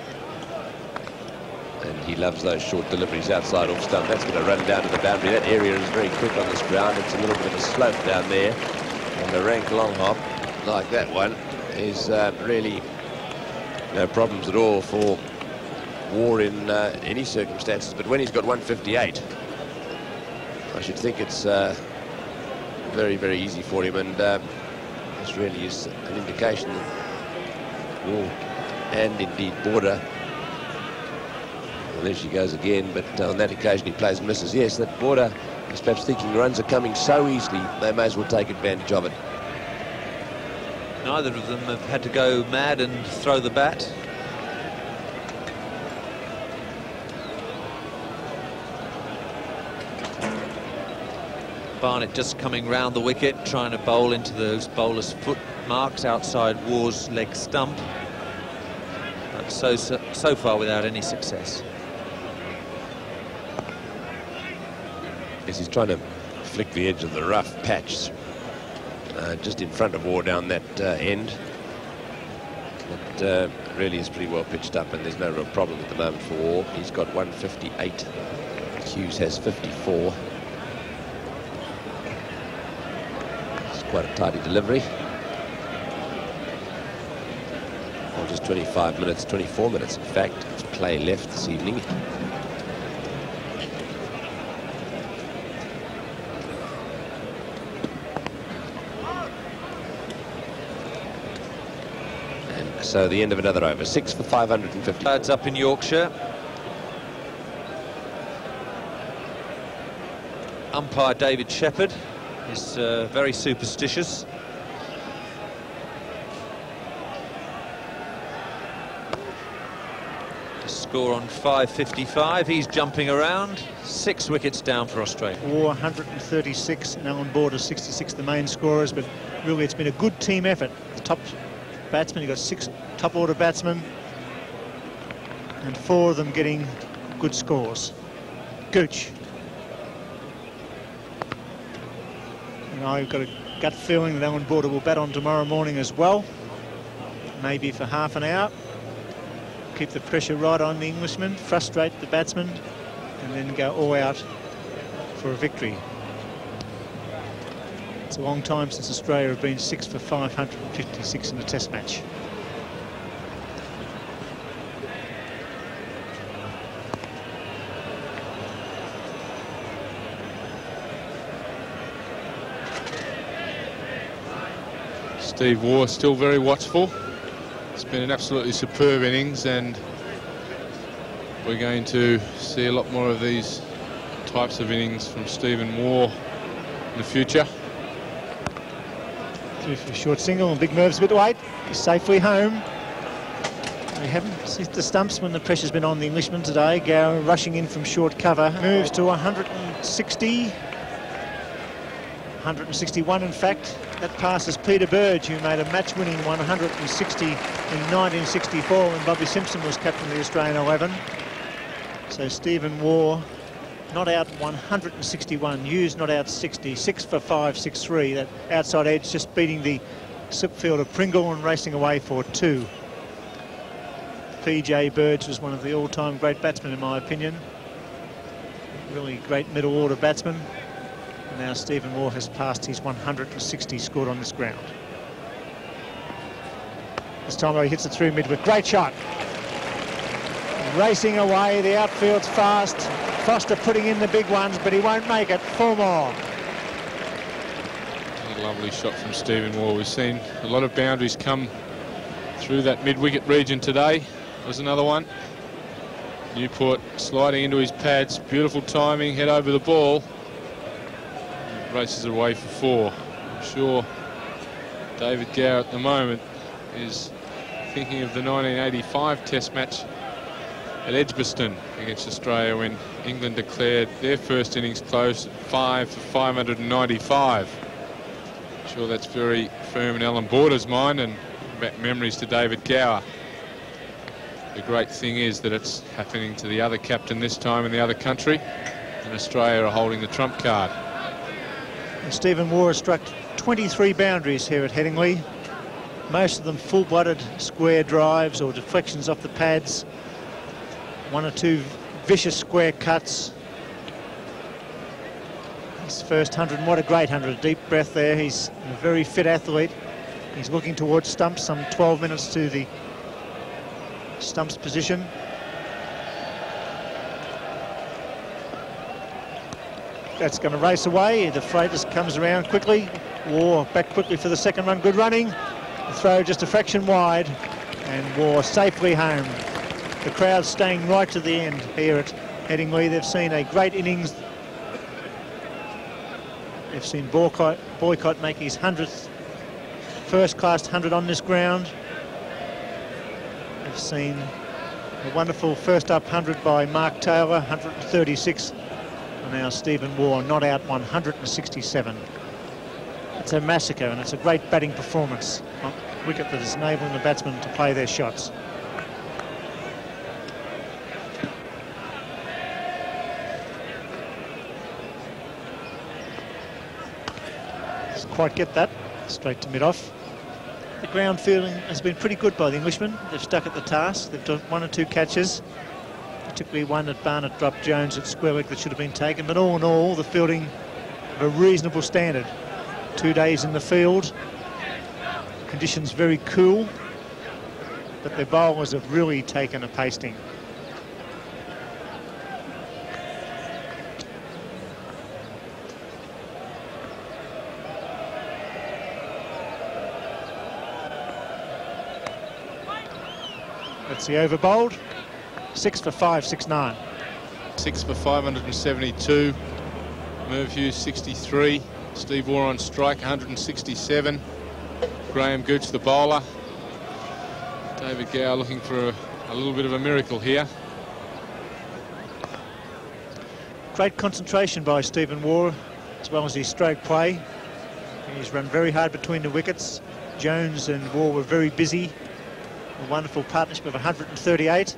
And he loves those short deliveries outside off stump. That's going to run down to the boundary. That area is very quick on this ground. It's a little bit of a slope down there. And the rank long hop, like that one, is uh, really no problems at all for Waugh in uh, any circumstances. But when he's got 158, I should think it's uh, very, very easy for him. And uh, this really is an indication that Waugh and indeed Border there she goes again, but uh, on that occasion he plays and misses. Yes, that Border is perhaps thinking runs are coming so easily, they may as well take advantage of it. Neither of them have had to go mad and throw the bat. Barnett just coming round the wicket, trying to bowl into those bowler's foot marks outside Waugh's leg stump. But so, so, so far without any success. Yes, he's trying to flick the edge of the rough patch uh, just in front of Waugh down that uh, end. It uh, really is pretty well pitched up and there's no real problem at the moment for Waugh. He's got 158. Hughes has 54. It's quite a tidy delivery. Well, just 25 minutes, 24 minutes in fact, play left this evening. So the end of another over. Six for 550. Lads up in Yorkshire. Umpire David Shepherd is uh, very superstitious. score on 5.55. He's jumping around. Six wickets down for Australia. 436 now on board of 66, the main scorers, but really it's been a good team effort. The top batsmen. You've got six top order batsmen and four of them getting good scores. Gooch. And I've got a gut feeling that Allan Border will bat on tomorrow morning as well. Maybe for half an hour. Keep the pressure right on the Englishman, frustrate the batsman, and then go all out for a victory. It's a long time since Australia have been six for 556 in a test match. Steve Waugh still very watchful. It's been an absolutely superb innings and we're going to see a lot more of these types of innings from Stephen Waugh in the future. Through for a short single and Big Merv's a bit wide. He's safely home. We haven't hit the stumps when the pressure's been on the Englishman today. Gower rushing in from short cover. Moves to 160. 161 in fact. That passes Peter Burge who made a match-winning 160 in 1964 when Bobby Simpson was captain of the Australian 11. So Stephen Waugh not out 161. Hughes not out 60. Six for five, six three. That outside edge just beating the slip field of Pringle and racing away for two. PJ Burge was one of the all-time great batsmen in my opinion. Really great middle order batsman. And now Stephen Waugh has passed his 160 scored on this ground. This time he hits it through mid with great shot. Racing away, the outfield's fast. Foster putting in the big ones, but he won't make it. Four more. Lovely shot from Stephen Waugh. We've seen a lot of boundaries come through that mid-wicket region today. There's another one. Newport sliding into his pads. Beautiful timing, head over the ball. Races away for four. I'm sure David Gower at the moment is thinking of the 1985 Test match at Edgbaston against Australia when England declared their first innings close at 5 for 595. I'm sure that's very firm in Allan Border's mind and back memories to David Gower. The great thing is that it's happening to the other captain this time in the other country and Australia are holding the trump card. And Stephen Waugh struck 23 boundaries here at Headingley. Most of them full-blooded square drives or deflections off the pads. One or two vicious square cuts. His first 100, what a great 100. A deep breath there. He's a very fit athlete. He's looking towards stumps, some 12 minutes to the stumps position. That's going to race away. DeFreitas comes around quickly. Waugh back quickly for the second run. Good running. The throw just a fraction wide. And Waugh safely home. The crowd staying right to the end here at Headingley. They've seen a great innings. They've seen Boycott, Boycott make his 100th first-class 100 on this ground. They've seen a wonderful first-up 100 by Mark Taylor, 136 And now Stephen Waugh not out 167. It's a massacre and it's a great batting performance. wicket that is enabling the batsmen to play their shots. Quite get that. Straight to mid-off. The ground fielding has been pretty good by the Englishmen. They've stuck at the task. They've done one or two catches particularly one that Barnett dropped Jones at square leg that should have been taken. But all in all, the fielding of a reasonable standard. Two days in the field, conditions very cool, but their bowlers have really taken a pasting. That's the over bowled. Six for five, six nine. Six for 572. Merv Hughes 63. Steve Waugh on strike 167. Graham Gooch the bowler. David Gower looking for a, a little bit of a miracle here. Great concentration by Stephen Waugh as well as his stroke play. He's run very hard between the wickets. Jones and Waugh were very busy. A wonderful partnership of 138.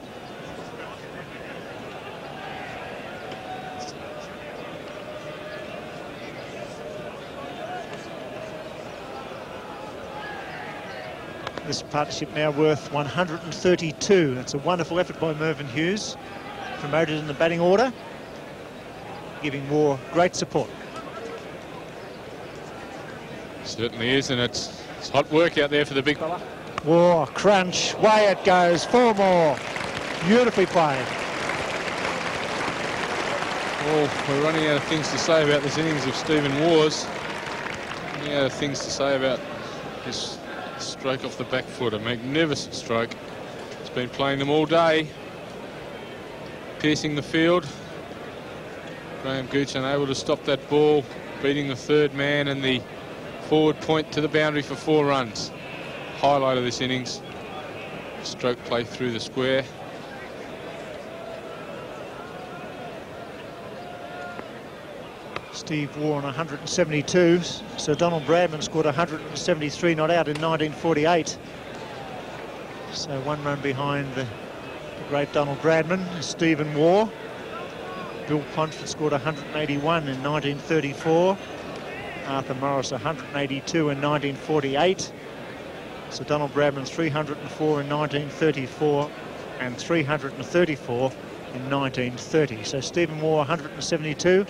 This partnership now worth 132. That's a wonderful effort by Mervyn Hughes, promoted in the batting order, giving Waugh great support. Certainly is, and it's, it's hot work out there for the big fella. Waugh, crunch, way it goes, four more. Beautifully played. Well, we're running out of things to say about this innings of Stephen Waugh's. Running out of things to say about this Stroke off the back foot, a magnificent stroke. He's been playing them all day. Piercing the field. Graham Gooch unable to stop that ball, beating the third man and the forward point to the boundary for four runs. Highlight of this innings. Stroke play through the square. Steve on 172. Sir Donald Bradman scored 173 not out in 1948. So one run behind the, the great Donald Bradman, Stephen Waugh. Bill Ponsford scored 181 in 1934. Arthur Morris 182 in 1948. So Donald Bradman's 304 in 1934 and 334 in 1930. So Stephen Waugh 172.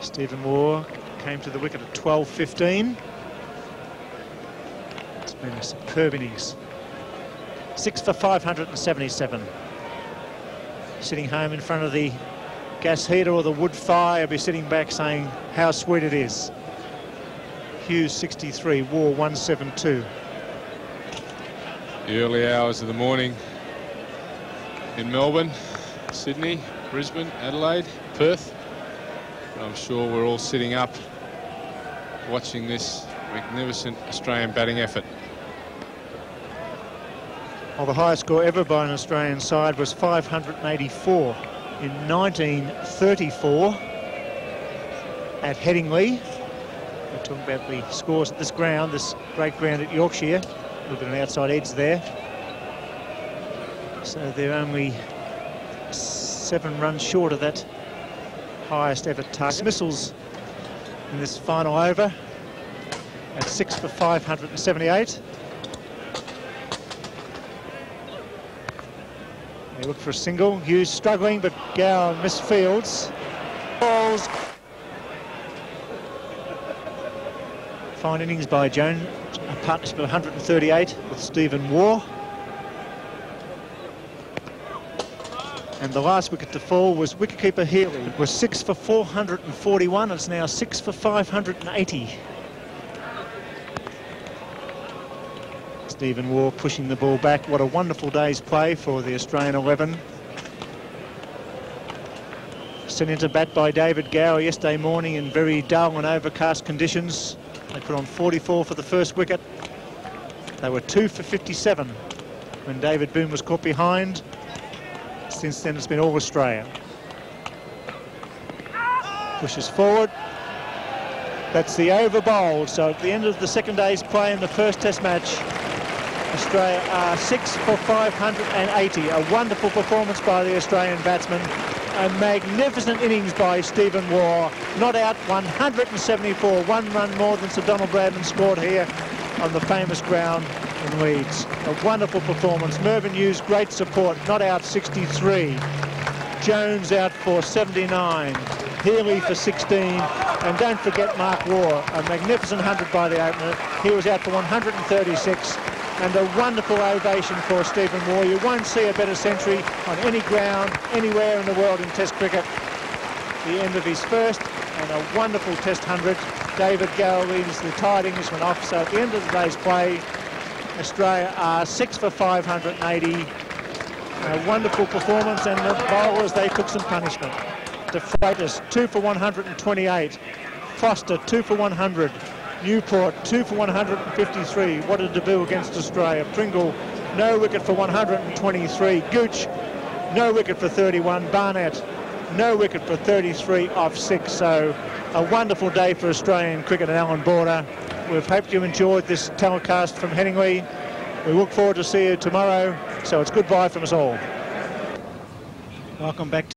Stephen Waugh came to the wicket at 12.15. It's been a superb innings. Six for 577. Sitting home in front of the gas heater or the wood fire, will be sitting back saying how sweet it is. Hughes 63, Waugh 172. The early hours of the morning in Melbourne, Sydney, Brisbane, Adelaide, Perth. I'm sure we're all sitting up watching this magnificent Australian batting effort. Well, the highest score ever by an Australian side was 584 in 1934 at Headingley. We're talking about the scores at this ground, this great ground at Yorkshire. A little bit of an outside edge there. So they're only seven runs short of that highest ever target. Dismissals in this final over at six for 578. Look for a single. Hughes struggling, but Gower missed fields. Balls. Fine innings by Jones. A partnership of 138 with Stephen Waugh. And the last wicket to fall was wicketkeeper Healy. It was six for 441. It's now six for 580. Stephen Waugh pushing the ball back. What a wonderful day's play for the Australian 11. Sent into bat by David Gower yesterday morning in very dull and overcast conditions. They put on 44 for the first wicket. They were two for 57 when David Boon was caught behind. Since then, it's been all Australia. Pushes forward. That's the over bowl. So at the end of the second day's play in the first test match, Australia are six for 580. A wonderful performance by the Australian batsman. A magnificent innings by Stephen Waugh. Not out 174, one run more than Sir Donald Bradman scored here on the famous ground in Leeds. A wonderful performance. Mervyn Hughes, great support. Not out 63. Jones out for 79. Healy for 16. And don't forget Mark Waugh, a magnificent 100 by the opener. He was out for 136 and a wonderful ovation for Stephen Waugh. You won't see a better century on any ground, anywhere in the world in Test cricket. The end of his first and a wonderful Test 100. David Gower leads the tied Englishman off. So at the end of the day's play, Australia are six for 580. A wonderful performance, and the bowlers, they took some punishment. De two for 128. Foster, two for 100. Newport, two for 153. What a debut against Australia. Pringle, no wicket for 123. Gooch, no wicket for 31. Barnett, no wicket for 33 off six. So a wonderful day for Australian cricket at Allan Border. We've hoped you enjoyed this telecast from Headingley. We look forward to see you tomorrow. So it's goodbye from us all. Welcome back